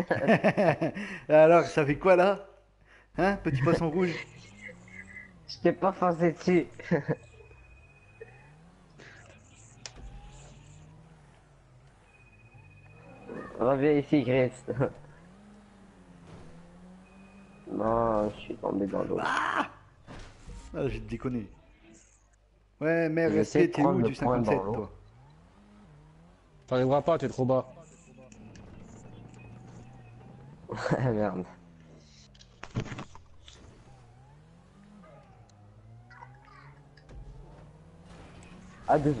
Alors, ça fait quoi là? Hein? Petit poisson rouge? Je t'ai pas foncé dessus. Reviens ici, Chris. non, je suis tombé dans l'eau. Ah, j'ai déconné. Ouais, mais RSP, t'es où du le point 57 dans l'eau. toi T'arriveras pas, t'es trop bas. Merde. Ah, deux...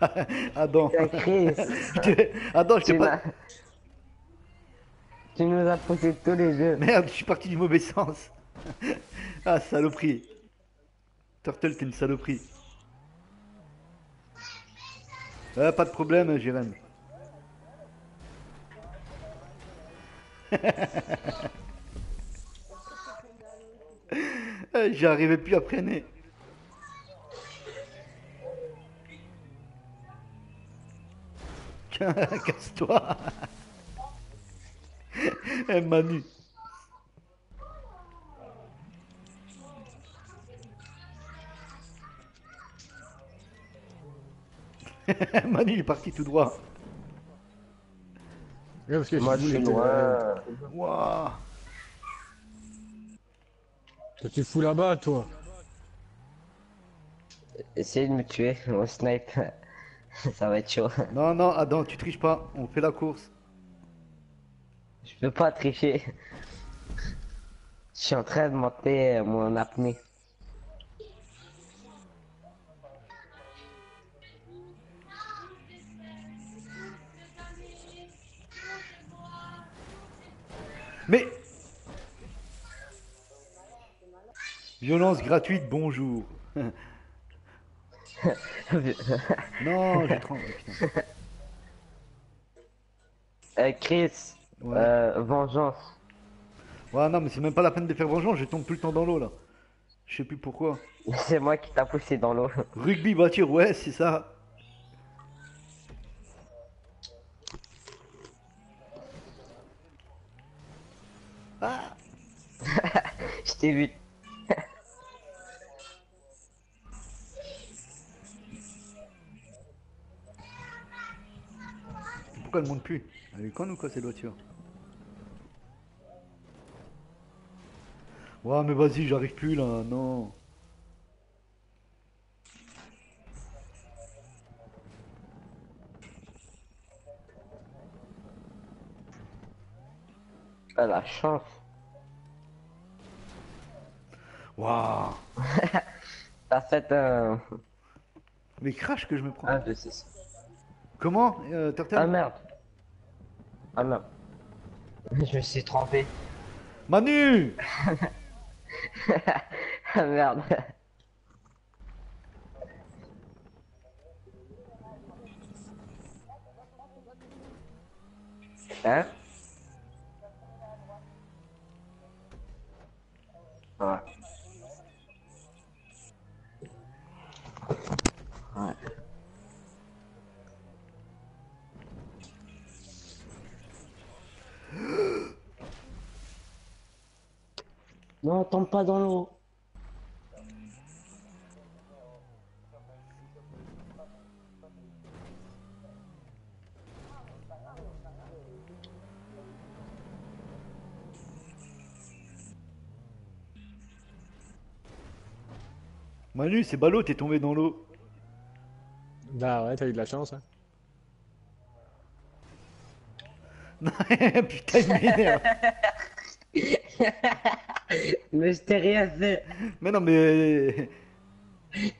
Adam. Adam, je t'ai pas... tu nous as poussé tous les deux. Merde, je suis parti du mauvais sens. ah, saloperie. Turtle, t'es une saloperie. Euh, pas de problème, Jérém. Eh, J'y arrivais plus à freiner. Casse-toi. Eh, Manu. Manu il est parti tout droit. Ouais, parce que loin. Waouh. Toi, tu fous là-bas, toi. Essayez de me tuer au snipe. Ça va être chaud. Non, non, Adam, tu triches pas. On fait la course. Je peux pas tricher. Je suis en train de monter euh, mon apnée. Mais. Violence gratuite, bonjour. non, j'ai trop. putain. Euh, Chris, Ouais. euh, vengeance. Ouais, non, mais c'est même pas la peine de faire vengeance, je tombe plus le temps dans l'eau là. Je sais plus pourquoi. C'est moi qui t'a poussé dans l'eau. Rugby voiture, ouais, c'est ça. Ah Je t'ai vu. Pourquoi elle monte plus Elle est conne ou quoi cette voiture Ouais, mais vas-y, j'arrive plus là, non. Ah, la chance. Waouh T'as fait un... Mais crash que je me prends. un de six. Comment, euh, Turtle Ah merde. Ah merde. Je me suis trompé. Manu Ah merde. Hein Ouais. Ouais. Non, tombe pas dans l'eau. Manu, c'est ballot, t'es tombé dans l'eau. Bah ouais, t'as eu de la chance. Hein. Putain, il m'énerve. Mais je t'ai rien fait. Mais non, mais.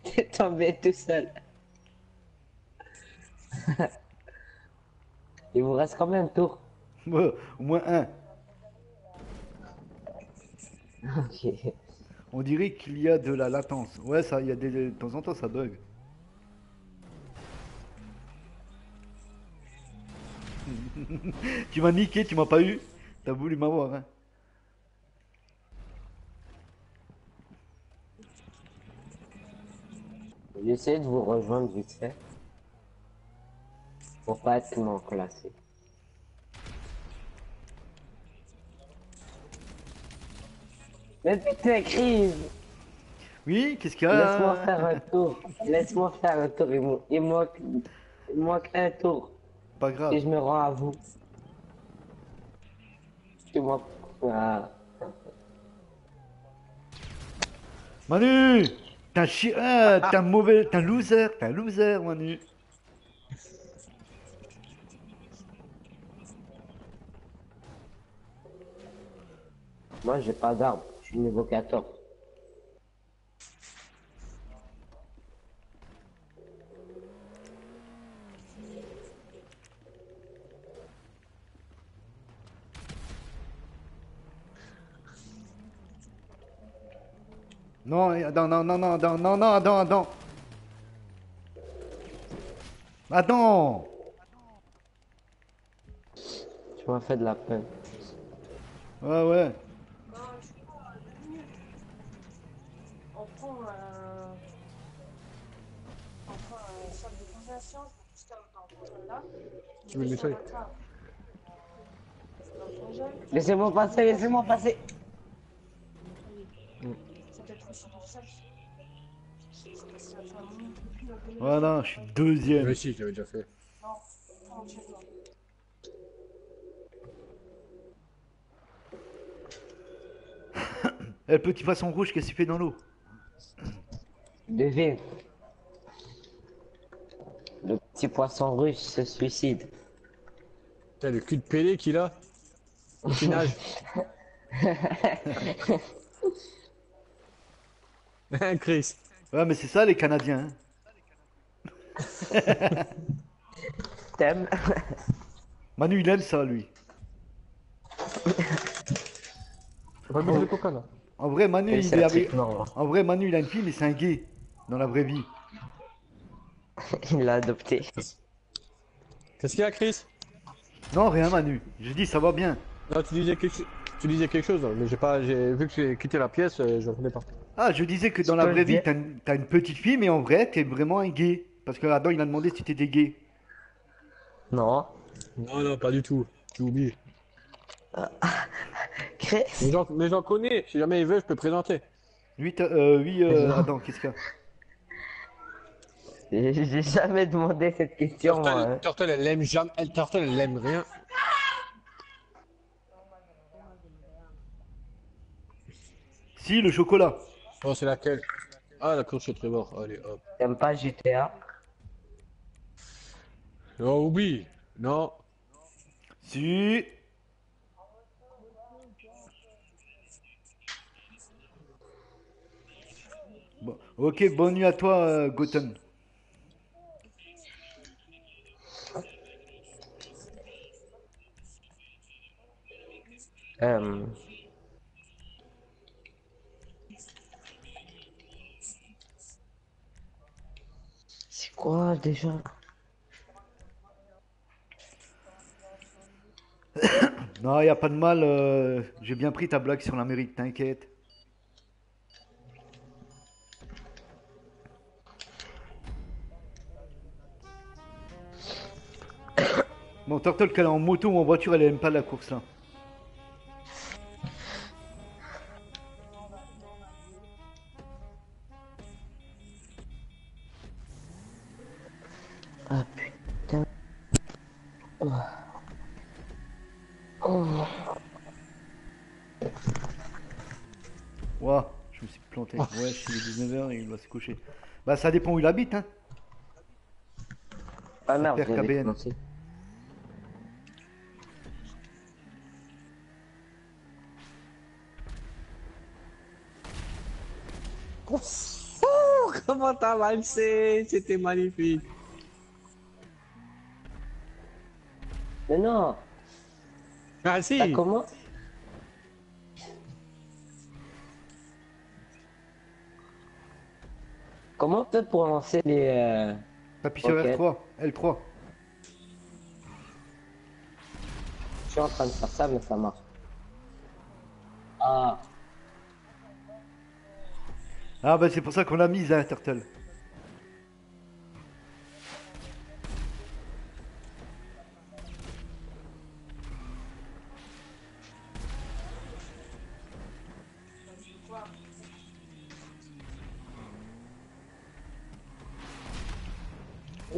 T'es tombé tout seul. Il vous reste combien de tours Ouais, au moins un. Ok. On dirait qu'il y a de la latence. Ouais, ça, il y a des... de temps en temps, ça bug. tu m'as niqué, tu m'as pas eu. T'as voulu m'avoir, hein. J'essaie de vous rejoindre vite fait. Pour pas être non classé. Mais putain, Chris Oui, qu'est-ce qu'il y a? Laisse-moi faire un tour. Laisse-moi faire un tour. Il manque, il manque un tour. Pas grave. Et je me rends à vous. Tu m'en... Ah. Manu T'es un chi... ah, t'es un mauvais... T'es un loser. T'es un loser, Manu. Moi, j'ai pas d'arbre. Je suis niveau 14. Non, non, non, non, non, non, non, non, non, non. Attends. Tu m'as fait de la peine. Ouais, ouais. Laissez-moi passer, laissez-moi passer. Voilà, je suis deuxième. Mais si, j'avais déjà fait. Vois. Eh, le petit poisson rouge, qu'est-ce qu'il fait dans l'eau? Devine. Le petit poisson russe se suicide. Putain, le cul de Pélé qu'il a. Qui nage. Hein, Chris? Ouais, mais c'est ça les Canadiens. hein. T'aimes Manu, il aime ça, lui. On va mettre le coca là. En vrai, Manu, Et il est avec... mort, En vrai, Manu, il a une fille, mais c'est un gay. Dans la vraie vie. Il l'a adopté. Qu'est-ce qu'il y a, Chris? Non, rien, Manu. J'ai dit, ça va bien. Non, tu disais quelque, tu disais quelque chose, mais j'ai pas, j'ai vu que j'ai quitté la pièce, euh, je revenais pas. Ah, je disais que dans la vraie vie, dire. t'as une... t'as une petite fille, mais en vrai, t'es vraiment un gay. Parce que Adam, il a demandé si t'étais gay. Non. Non, non, pas du tout. Tu oublies. Chris Mais j'en, connais. Si jamais il veut, je peux présenter. Euh, oui, euh, Adam, qu'est-ce qu'il y a J'ai jamais demandé cette question, moi. Turtle, hein. Turtle, elle aime jamais, elle, Turtle, elle aime rien. Si, le chocolat. Oh, c'est laquelle? Ah, la course au trésor. Allez, hop. T'aimes pas GTA Oh, oublie. Non. Si. Bon, ok, bonne nuit à toi, euh, Gotham. Euh, C'est quoi déjà? Non, y a pas de mal. euh, J'ai bien pris ta blague sur l'Amérique, t'inquiète. Bon, Turtle, qu'elle est en moto ou en voiture, elle aime pas la course là. Bah, ça dépend où il habite, hein. Ah merde, Super KBN. commencé. Oh, comment t'as valsé? C'était magnifique. Mais non, Ah, si. comment Comment on fait pour lancer les... euh, T'appuies sur Ok. R3, L3. Je suis en train de faire ça, mais ça marche. Ah, Ah, bah, c'est pour ça qu'on l'a mise, hein, Turtle.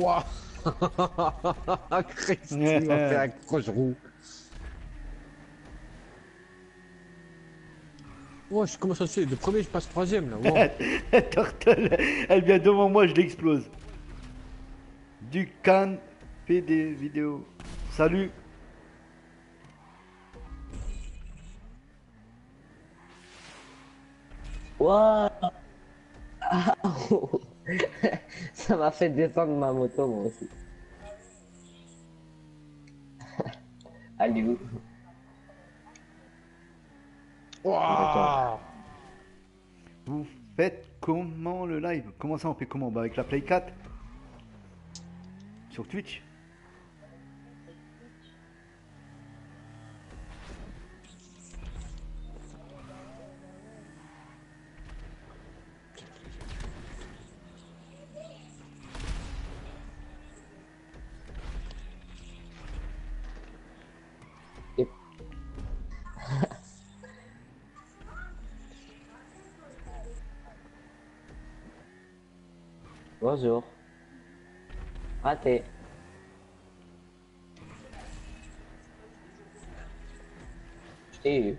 Ouah. Chris, tu m'as fait un croche roux. Oh, je- ça se fait? Le premier, je passe troisième là. Wow. Turtle, elle vient devant moi, je l'explose. Du can PD vidéo. Salut. Ouah Ah, oh. Ça m'a fait descendre ma moto, moi aussi. Allez, où Ouah. Vous faites comment le live? Comment ça on fait comment? Bah avec la Play 4 Sur Twitch? Bonjour. Raté. Je t'ai eu.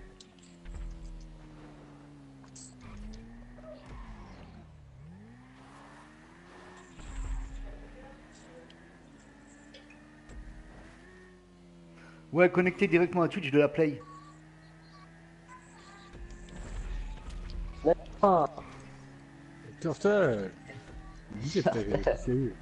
Ouais, connecté directement à Twitch de la Play. Turtle T'avais- c'est eu.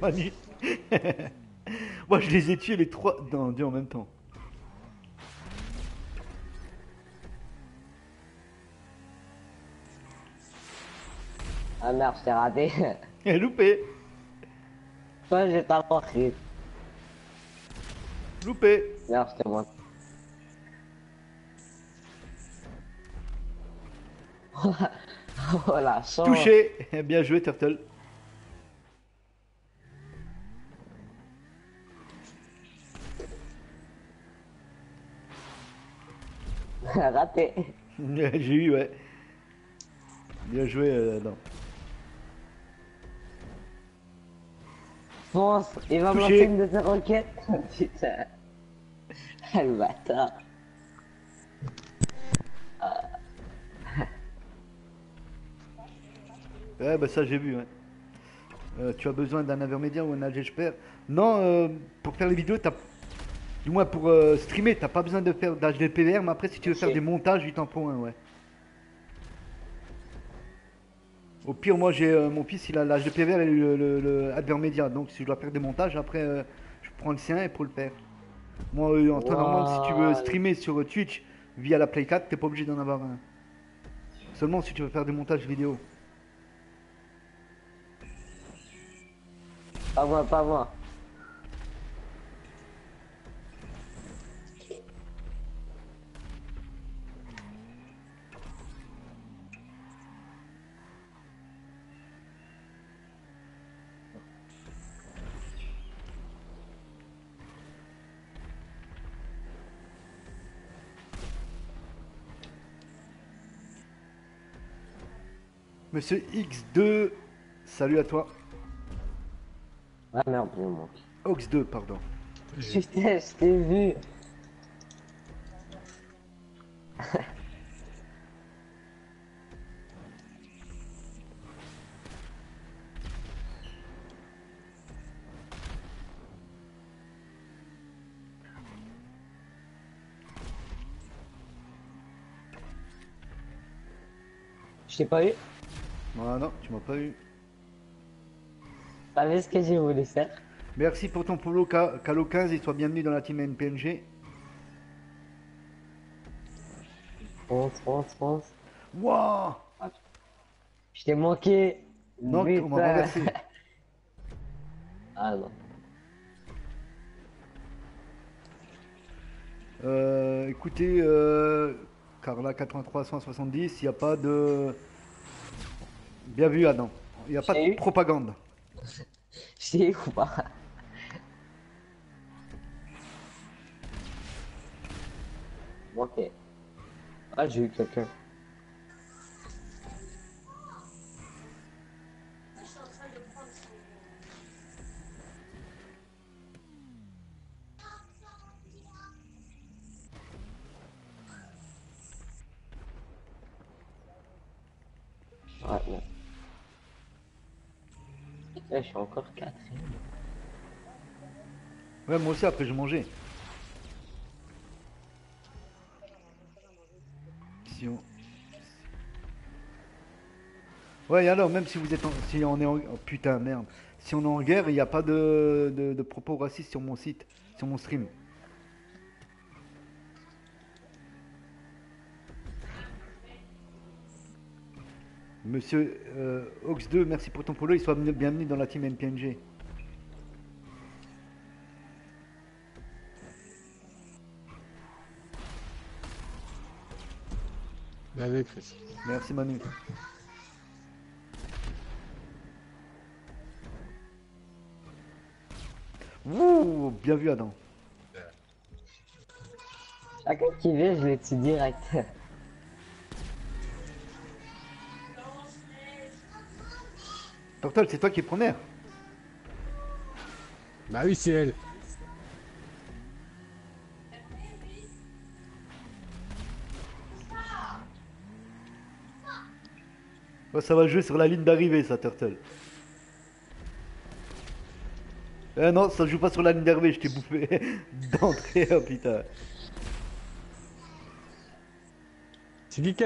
Manu. Moi, je les ai tués les trois dans deux en même temps. Ah merde, je t'ai raté. Et loupé, Toi, j'ai pas compris. loupé. Merde, c'était moi. la chance. Touché. Bien joué, Turtle. Raté. J'ai eu, ouais. Bien joué, euh, non. Fonce, il va me lancer une de ses roquettes. Putain. Ah, le bâtard. Ouais, bah ça j'ai vu, ouais. Euh, tu as besoin d'un intermédiaire ou un expert? Non, euh, pour faire les vidéos, t'as... Du moins pour euh, streamer, t'as pas besoin de faire d'HDPVR, mais après si tu veux faire des montages, il t'en faut un, ouais. Au pire, moi j'ai euh, mon fils, il a l'HDPVR et le, le, le intermédiaire, donc si je dois faire des montages, après euh, je prends le sien et pour le faire. Moi, euh, en temps normal, si tu veux Wow. streamer sur Twitch via la Play 4, t'es pas obligé d'en avoir un. Seulement si tu veux faire des montages vidéo. Pas moi, pas moi. Monsieur X2, salut à toi. Ah merde, je manque. Ox2, pardon. Putain, je t'ai vu. Je t'ai pas eu? Ah non, tu m'as pas eu. T'as vu ce que j'ai voulu faire Merci pour ton polo Ca- Calo 15 et sois bienvenue dans la team NPNG. Fonce, fonce, fonce. Wouah Je t'ai manqué. Non, on m'a renversé. Ah non. Euh, écoutez, euh, Carla 83 170, il n'y a pas de... Bien vu Adam. Il n'y a pas J'ai de eu. propagande. Je t'ai eu ou pas? Ok. Ah, j'ai eu quelqu'un. Ouais, non. Putain, je encore quatrième. Ouais, moi aussi après je mangeais. Si on... Ouais, alors, même si vous êtes en... Si on est en... oh, putain, merde. Si on est en guerre, il n'y a pas. De... de propos racistes sur mon site, sur mon stream. Monsieur euh, Ox2, merci pour ton polo et sois bienvenu dans la team NPNG. Allez, ben Chris. Merci Manu. Ouh, bien vu Adam. À quand tu veux, je vais te direct. C'est toi qui es première. Bah oui, c'est elle. Ouais, ça va jouer sur la ligne d'arrivée, ça, Turtle. Eh non, ça joue pas sur la ligne d'arrivée, je t'ai bouffé d'entrée, oh putain. C'est qui qui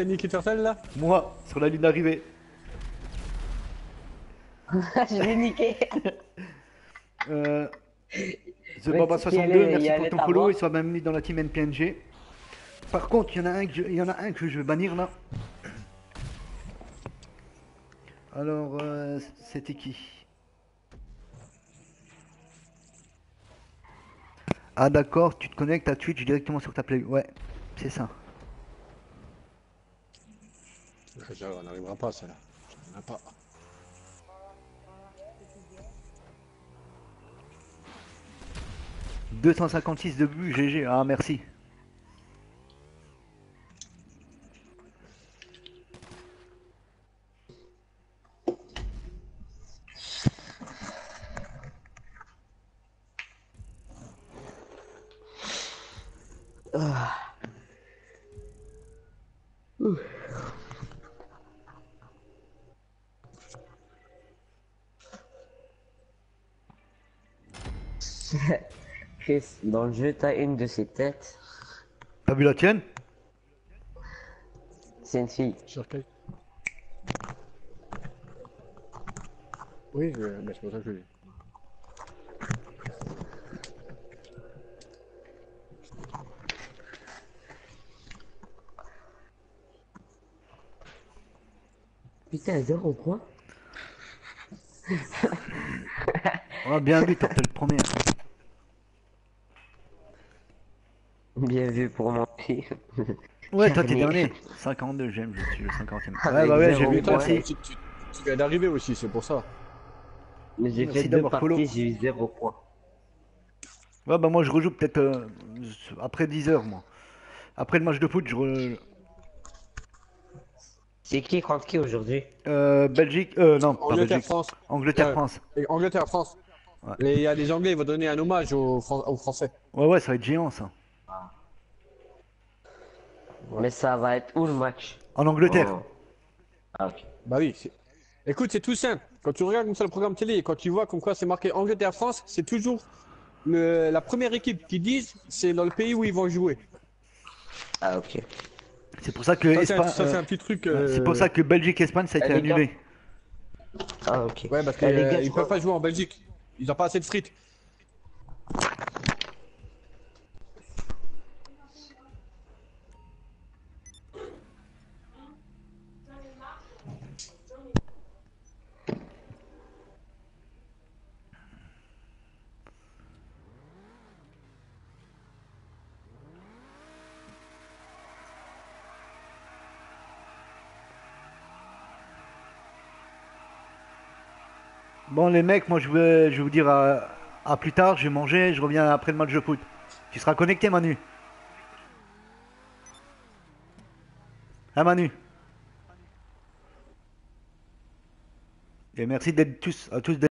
a niqué Turtle là? Moi, sur la ligne d'arrivée. je l'ai niqué. Euh, The Ouais, Baba qui 62, allait- il merci pour ton follow, il soit même mis dans la team NPNG. Par contre, il y en a un que je, il y en a un que je vais bannir là. Alors, euh, c'était qui? Ah d'accord, tu te connectes à Twitch directement sur ta play. Ouais, c'est ça. On n'arrivera pas à ça là. On n'a pas. « 256 de but, GG. Ah, merci. Chris, dans le jeu, t'as une de ces têtes. T'as vu la tienne? C'est une fille. Sur quel Oui, euh, bah, c'est pour ça que je l'ai. Putain, zéro point. Ah, bien vu, Tortel premier. Bien vu pour mentir. Ouais, toi t'es Dernier. dernier. 52, j'aime, je suis le 50ème. Ouais, Avec bah ouais, j'ai vu toi aussi. Tu, tu- tu viens d'arriver aussi, c'est pour ça. Mais j'ai fait deux d'avoir parties, follow. j'ai eu zéro point. Ouais, bah moi je rejoue peut-être euh, après 10 heures, moi. Après le match de foot, je re... C'est qui contre qui aujourd'hui? Euh, Belgique, euh, non, pas Angleterre, Belgique. France. Angleterre, Ouais. France. Et Angleterre, France. Ouais. Les- Il y a des Anglais, ils vont donner un hommage aux, Fran- aux Français. Ouais, ouais, ça va être géant ça. Mais ça va être où le match En Angleterre. Oh. Ah, ok. Bah oui. c'est- Écoute, c'est tout simple. Quand tu regardes comme ça le programme télé et quand tu vois comme quoi c'est marqué Angleterre-France, c'est toujours le- la première équipe qui disent c'est dans le pays où ils vont jouer. Ah, ok. C'est pour ça que Ça, c'est un, Espa- ça, c'est euh, un petit truc. c'est euh, pour ça que Belgique-Espagne ça a été annulé. Ah, ok. Ouais, parce les qu'ils gars, je peuvent pas jouer en Belgique. Ils ont pas assez de frites. Les mecs, moi je vais, je vous dire à, plus tard, je vais manger, je reviens après le match de foot. Tu seras connecté Manu Hein Manu? Et merci d'être tous, à tous d'être